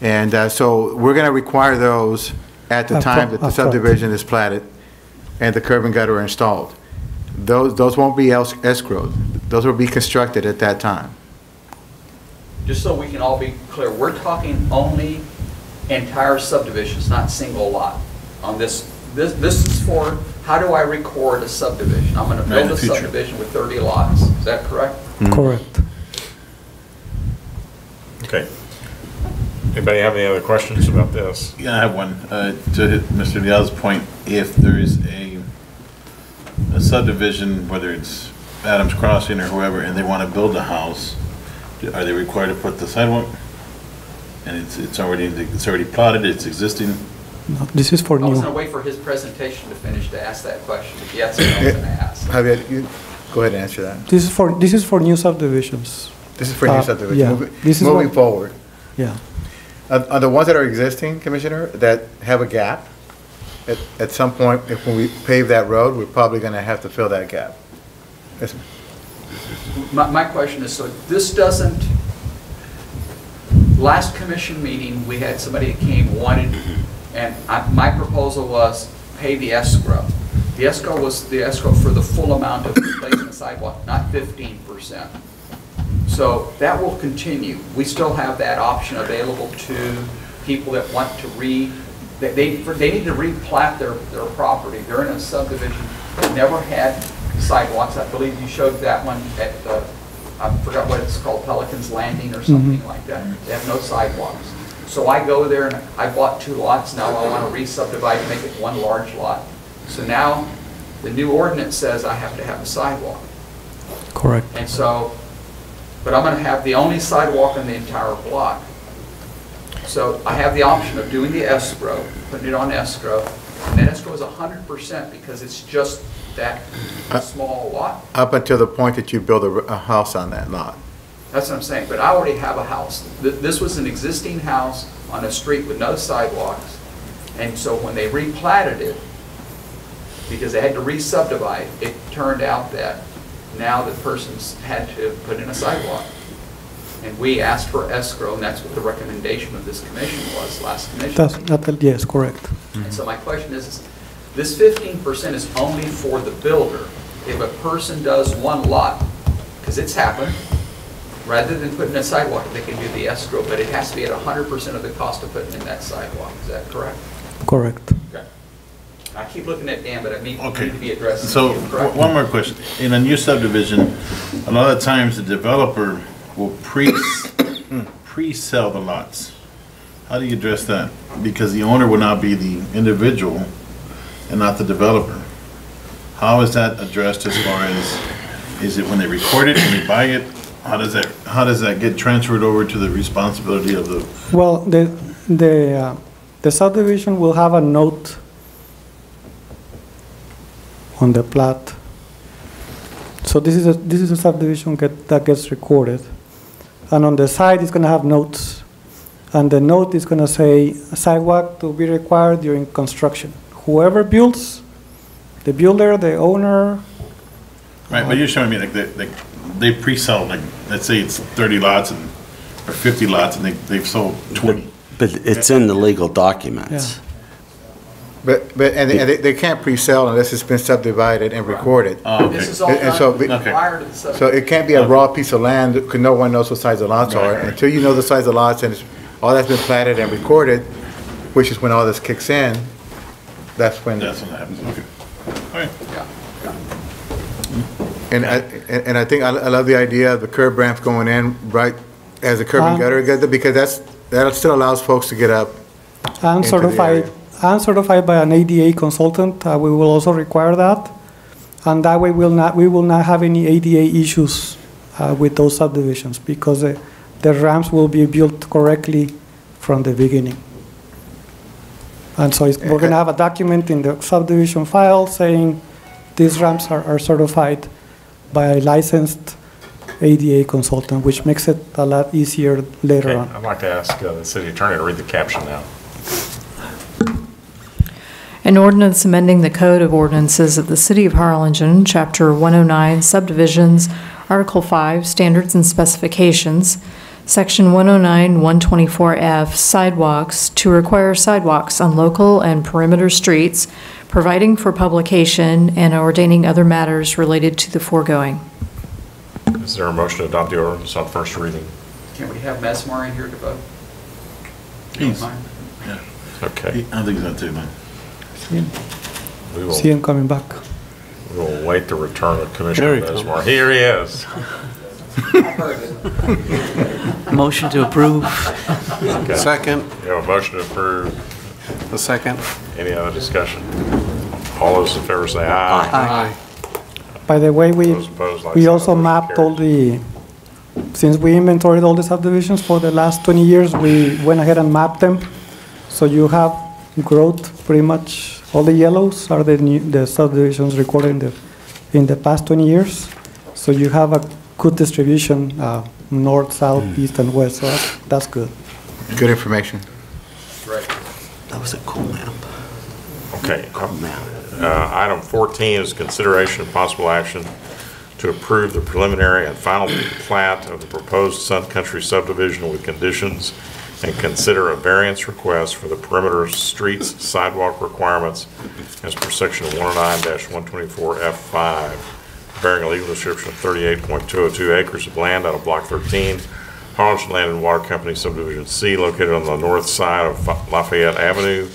And uh, so we're going to require those at the time that the subdivision is platted and the curb and gutter are installed. Those, those won't be escrowed. Those will be constructed at that time. Just so we can all be clear, we're talking only entire subdivisions, not single lot on this. This, this is for, how do I record a subdivision? I'm gonna build a future. subdivision with 30 lots. Is that correct? Correct. Okay. Anybody have any other questions about this? Yeah, I have one. Uh, To Mr. Dial's point, if there is a a subdivision, whether it's Adams Crossing or whoever, and they want to build a house, do- are they required to put the sidewalk? And it's, it's already, it's already plotted, it's existing? No, This is for I was new. gonna wait for his presentation to finish to ask that question. If Yes, I was gonna ask. Javier, you, go ahead and answer that. This is for, this is for new subdivisions. This is for Uh, new subdivision, yeah. moving- This is moving what- forward. Yeah. Are are the ones that are existing, Commissioner, that have a gap, at, at some point, if when we pave that road, we're probably gonna have to fill that gap? Yes, My, my question is, so this doesn't, last commission meeting, we had somebody that came, wanted, and I, my proposal was pay the escrow. The escrow was the escrow for the full amount of replacing the sidewalk, not fifteen percent. So that will continue. We still have that option available to people that want to re, they, they they need to replat their, their property. They're in a subdivision never had sidewalks. I believe you showed that one at the, I forgot what it's called, Pelican's Landing or something mm-hmm. like that. They have no sidewalks. So I go there and I bought two lots, now I want to re-subdivide and make it one large lot. So now, the new ordinance says I have to have a sidewalk. Correct. And so, but I'm going to have the only sidewalk in the entire block. So I have the option of doing the escrow, putting it on escrow, and that escrow is hundred percent because it's just that uh, small lot. Up until the point that you build a, a house on that lot. That's what I'm saying, but I already have a house. Th- This was an existing house on a street with no sidewalks. And so when they replatted it, because they had to re-subdivide, it turned out that now the person's had to put in a sidewalk. And we asked for escrow, and that's what the recommendation of this commission was, last commission. That's, that, yes, correct. And so my question is, is this fifteen percent is only for the builder. If a person does one lot, because it's happened, rather than putting a sidewalk, they can do the escrow, but it has to be at hundred percent of the cost of putting in that sidewalk. Is that correct? Correct. Okay. I keep looking at Dan, but I need Okay. need to be addressed. So, one more question. In a new subdivision, a lot of times the developer will pre, pre-sell the lots. How do you address that? Because the owner will not be the individual and not the developer. How is that addressed as far as, is it when they record it, when they buy it? How does that, how does that get transferred over to the responsibility of the, Well, the, the, uh, the subdivision will have a note on the plat. So this is a, this is a subdivision get, that gets recorded. And on the side, it's gonna have notes. And the note is gonna say sidewalk to be required during construction. Whoever builds, the builder, the owner, right, but you're showing me like they, they, they pre-sell, like, let's say it's thirty lots and, or fifty lots and they, they've sold twenty. But it's in the legal documents. But, but, and they, and they- they can't pre-sell unless it's been subdivided and recorded. Oh, okay. This is all And- and so done the- prior to the So subdivision. it can't be a raw piece of land, because no one knows what size the lots are. Right, right. Until you know the size of the lots and it's, all that's been platted and recorded, which is when all this kicks in, that's when, That's what happens, okay. All right. and I, and and I think, I I love the idea of the curb ramps going in right as the curb and Um, gutter, gets- because that's, that still allows folks to get up. I'm Into the certified, area. I'm certified by an ADA consultant, uh, we will also require that. And that way we'll not, we will not have any ADA issues uh, with those subdivisions because the, the ramps will be built correctly from the beginning. And so it's, we're gonna have a document in the subdivision file saying these ramps are, are certified by a licensed ADA consultant, which makes it a lot easier later Okay, on. I'd like to ask uh, the city attorney to read the caption now. An ordinance amending the Code of Ordinances of the City of Harlingen, Chapter 109 Subdivisions, Article 5 Standards and Specifications, Section 109-124F Sidewalks to require sidewalks on local and perimeter streets, providing for publication and ordaining other matters related to the foregoing. Is there a motion to adopt the ordinance on first reading? Can we have Mezmar in here to vote? Please. Don't mind. Okay, I think so too, man. we will, See him coming back. we will wait the return of Commissioner he Here he is. I heard it. Motion to approve. Okay. Second, We have a motion to approve. the second. Any other discussion? All those in favor say aye. Aye. By the way, we, like we also mapped all the, since we inventoried all the subdivisions for the last 20 years, we went ahead and mapped them. So you have growth, pretty much, all the yellows are the new, the subdivisions recorded in the, in the past 20 years. So you have a good distribution, uh, north, south, east, and west, so that's, that's good. Good information. Right. That was a cool map. Okay. Cool map. Uh, Item 14 is consideration of possible action to approve the preliminary and final plat of the proposed Sun Country subdivision with conditions and consider a variance request for the perimeter streets sidewalk requirements as per section 109-124F5, bearing a legal description of 38.202 acres of land out of Block 13, Harlingen Land and Water Company subdivision C, located on the north side of Lafayette Avenue,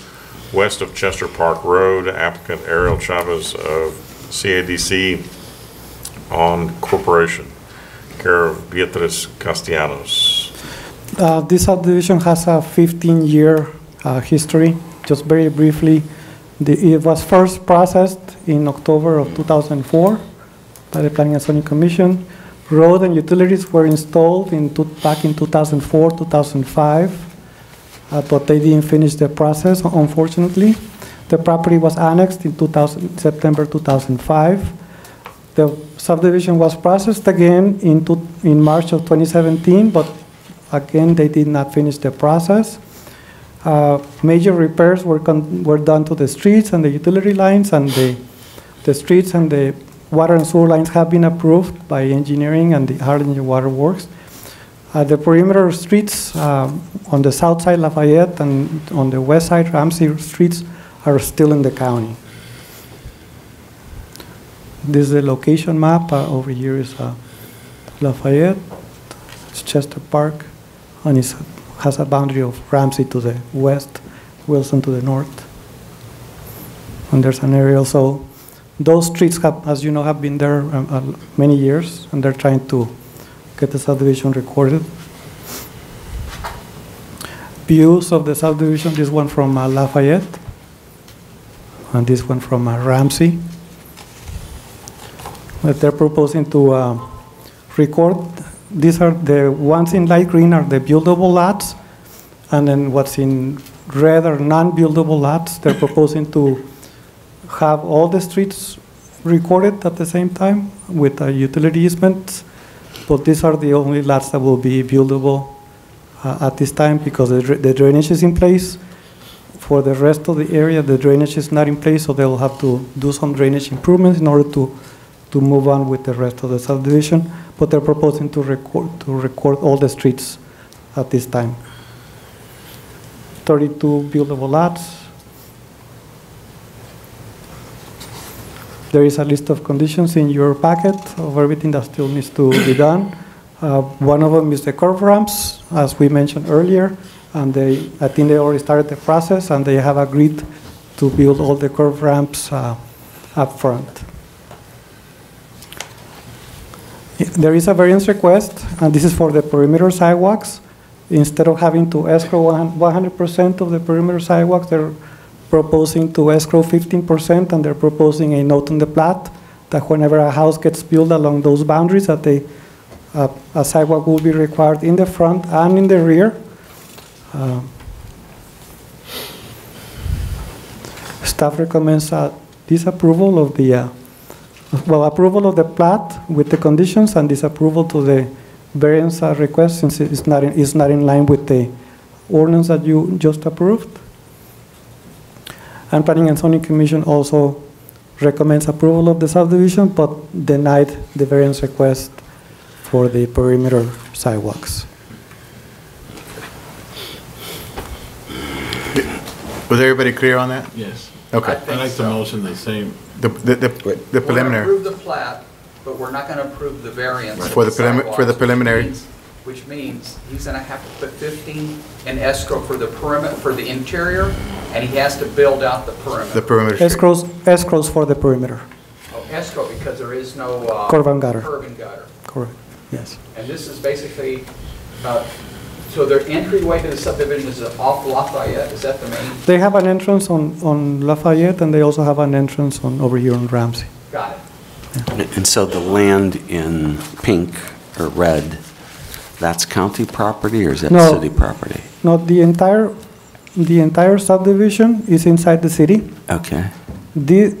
west of Chester Park Road, applicant Ariel Chavez of CADC on Corporation, care of Beatriz Castellanos. Uh, This subdivision has a 15-year uh, history. Just very briefly, the- it was first processed in October of 2004 by the Planning and Zoning Commission. Road and utilities were installed in, two- back in 2004, 2005, uh, but they didn't finish the process, unfortunately. The property was annexed in 2000 September 2005. The subdivision was processed again in, two- in March of 2017, but again, they did not finish the process. Uh, Major repairs were, were done to the streets and the utility lines, and the, the streets and the water and sewer lines have been approved by engineering and the Harlingen Water Works. Uh, The perimeter streets um, on the south side Lafayette and on the west side Ramsey streets are still in the county. This is the location map. Uh, Over here is uh, Lafayette, it's Chester Park, and it has a boundary of Ramsey to the west, Wilson to the north. And there's an area so those streets have, as you know, have been there um, uh, many years, and they're trying to get the subdivision recorded. Views of the subdivision, this one from uh, Lafayette, and this one from uh, Ramsey. But they're proposing to uh, record, these are the ones in light green are the buildable lots, and then what's in red are non-buildable lots. They're proposing to have all the streets recorded at the same time with uh, utility easements, but these are the only lots that will be buildable uh, at this time because the the drainage is in place. For the rest of the area, the drainage is not in place, so they'll have to do some drainage improvements in order to, to move on with the rest of the subdivision. But they're proposing to record, to record all the streets at this time. 32 buildable lots. There is a list of conditions in your packet of everything that still needs to be done. Uh, One of them is the curve ramps, as we mentioned earlier, and they, I think they already started the process, and they have agreed to build all the curve ramps uh, up front. There is a variance request, and this is for the perimeter sidewalks. Instead of having to escrow one- 100% of the perimeter sidewalks, they're proposing to escrow 15%, and they're proposing a note on the plat that whenever a house gets built along those boundaries, that they, uh, a sidewalk will be required in the front and in the rear. Uh, Staff recommends uh, disapproval of the, uh, well, approval of the plat with the conditions and disapproval to the variance request since it's not, in- it's not in line with the ordinance that you just approved. And Planning and Zoning Commission also recommends approval of the subdivision, but denied the variance request for the perimeter sidewalks. Was everybody clear on that? Yes. Okay. I'd like to motion the same. The, the, the- the We're going to preliminary, approve the plat, but we're not going to approve the variance. For the prelim- for the sidewalks, which preliminary. means- Which means he's going to have to put 15 in escrow for the perimeter, for the interior, and he has to build out the perimeter. the perimeter. perimeter. Escrows, escrows for the perimeter, Oh, escrow, because there is no. uh, Curb and gutter. Curb and gutter. correct, yes. And this is basically, uh, so their entryway to the subdivision is off Lafayette, is that the main? They have an entrance on, on Lafayette, and they also have an entrance on, over here on Ramsey. Got it. And so the land in pink or red, that's county property or is that No. city property? No, the entire, the entire subdivision is inside the city. Okay. The,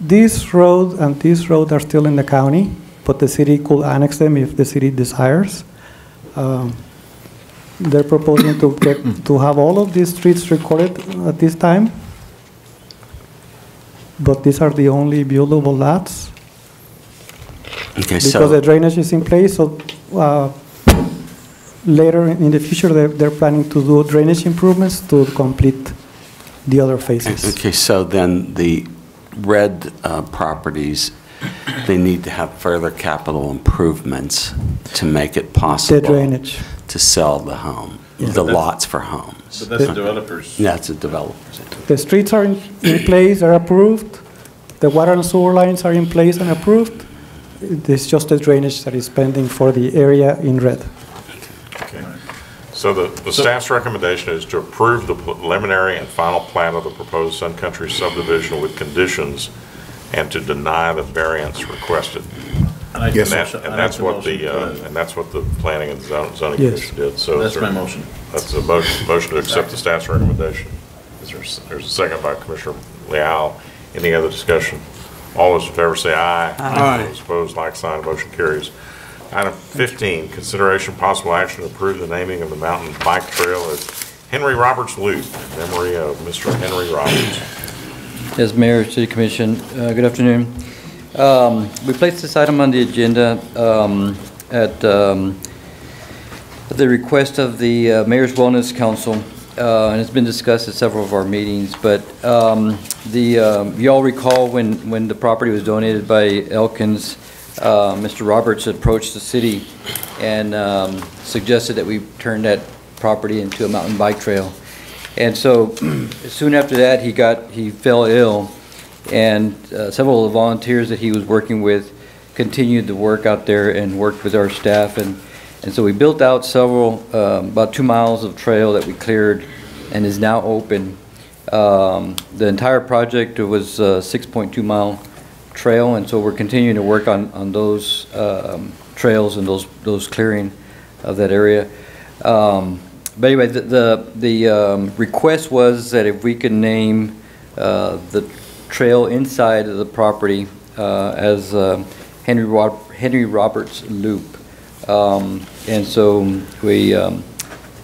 this road and this road are still in the county, but the city could annex them if the city desires. Um, They're proposing to get, to have all of these streets recorded at this time. But these are the only buildable lots. Okay, Because the drainage is in place, so uh, later in the future, they're, they're planning to do drainage improvements to complete the other phases. Okay, so then the red uh, properties, they need to have further capital improvements to make it possible. drainage. To sell the home, Yeah. the lots for homes. But that's the developers. That's the developers. The streets are in, in place, are approved. The water and sewer lines are in place and approved. It's just the drainage that is pending for the area in red. Okay. So the, the staff's recommendation is to approve the preliminary and final plan of the proposed Sun Country subdivision with conditions and to deny the variance requested. And I- And Yes, that- sir. I And that's the what the, uh, and that's what the planning and zon- zoning Yes. commission did, so. is That's my motion. That's a motion, motion to accept the staff's recommendation. Is there, there's a second by Commissioner Leal. Any other discussion? All those in favor say aye. Aye. Those opposed, like sign, motion carries. Item 15, consideration possible action to approve the naming of the mountain bike trail as Henry Roberts Loop, in memory of Mr. Henry Roberts. Yes, Mayor, City Commission, uh, good afternoon. Um, We placed this item on the agenda um, at um, the request of the uh, Mayor's Wellness Council, uh, and it's been discussed at several of our meetings, but the, you all recall when, when the property was donated by Elkins, uh, Mr. Roberts approached the city and um, suggested that we turn that property into a mountain bike trail. And so soon after that, he got, he fell ill, and uh, several of the volunteers that he was working with continued the work out there and worked with our staff. And, and so we built out several, um, about two miles of trail that we cleared and is now open. Um, The entire project was a 6.2 mile trail, and so we're continuing to work on, on those um, trails and those, those clearing of that area. Um, But anyway, the, the, the um, request was that if we could name uh, the trail inside of the property uh, as um, Henry Rob, Henry Roberts Loop. Um, And so we, um,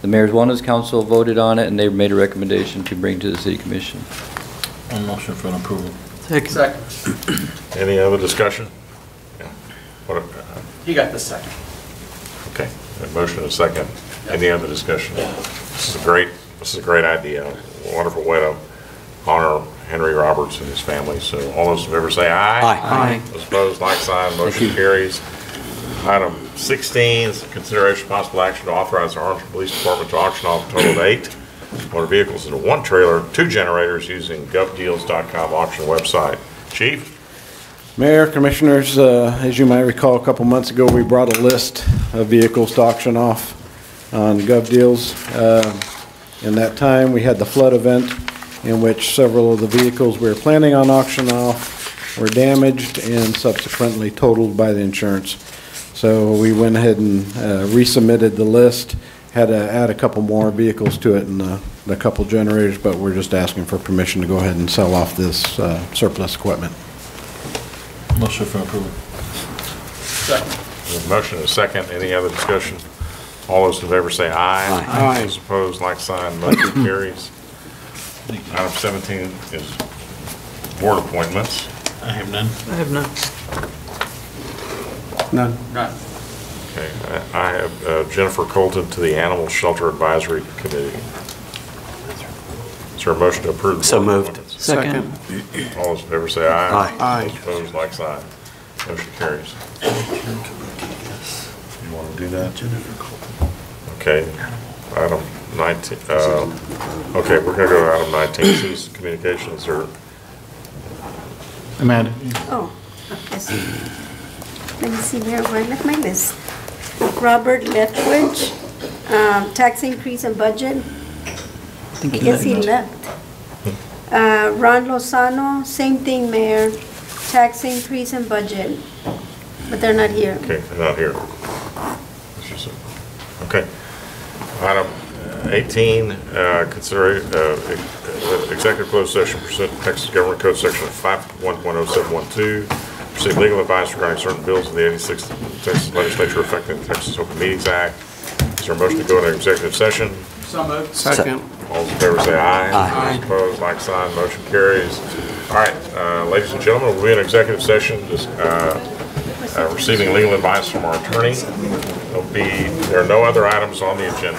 the Mayor's Wellness Council voted on it, and they made a recommendation to bring to the city commission. One motion for an approval. Second. Any other discussion? Yeah. What, uh, You got the second. Okay, a motion and a second. Any other discussion? This is a great, this is a great idea, a wonderful way to honor Henry Roberts and his family. So all those in favor say aye. Aye. Aye. Those opposed, like sign, motion carries. Item 16 is consideration of possible action to authorize the Harlingen Police Department to auction off a total of eight motor vehicles into one trailer, two generators using govdeals.com auction website. Chief? Mayor, Commissioners, uh, as you might recall, a couple months ago, we brought a list of vehicles to auction off on GovDeals. Uh, In that time, we had the flood event in which several of the vehicles we were planning on auction off were damaged and subsequently totaled by the insurance. So we went ahead and uh, resubmitted the list, had to add a couple more vehicles to it and uh, a couple generators, but we're just asking for permission to go ahead and sell off this uh, surplus equipment. Motion for approval. Second. There's a motion and a second. Any other discussion? All those in favor say aye. Aye. Those opposed, like sign, motion carries. Item 17 is board appointments. I have none. I have none. None. None. Okay, I I have uh, Jennifer Colton to the Animal Shelter Advisory Committee. Is there a motion to approve? the So board moved. appointments? Second. All those in favor say aye. Aye. Aye. Those opposed, like sign. Motion carries. You want to do that? Jennifer? Okay, item 19, uh, okay, we're going to go to item 19, citizen communications or Amanda? Oh, yes. Let me see here, where I left my list. Robert Lethbridge, um, tax increase and budget. I guess he left. Uh, Ron Lozano, same thing, Mayor, tax increase and budget, but they're not here. Okay, they're not here. That's just. Okay. Item uh, 18, uh, consider, uh, executive closed session pursuant to Texas Government Code Section 51.0712, receive legal advice regarding certain bills of the 86th Texas Legislature affecting the Texas Open Meetings Act. Is there a motion to go into executive session? So moved. Second. All those in favor say aye. Aye. Those opposed, like sign, motion carries. All right, uh, ladies and gentlemen, we'll be in executive session, just, uh, uh, receiving legal advice from our attorney. No The, there are no other items on the agenda.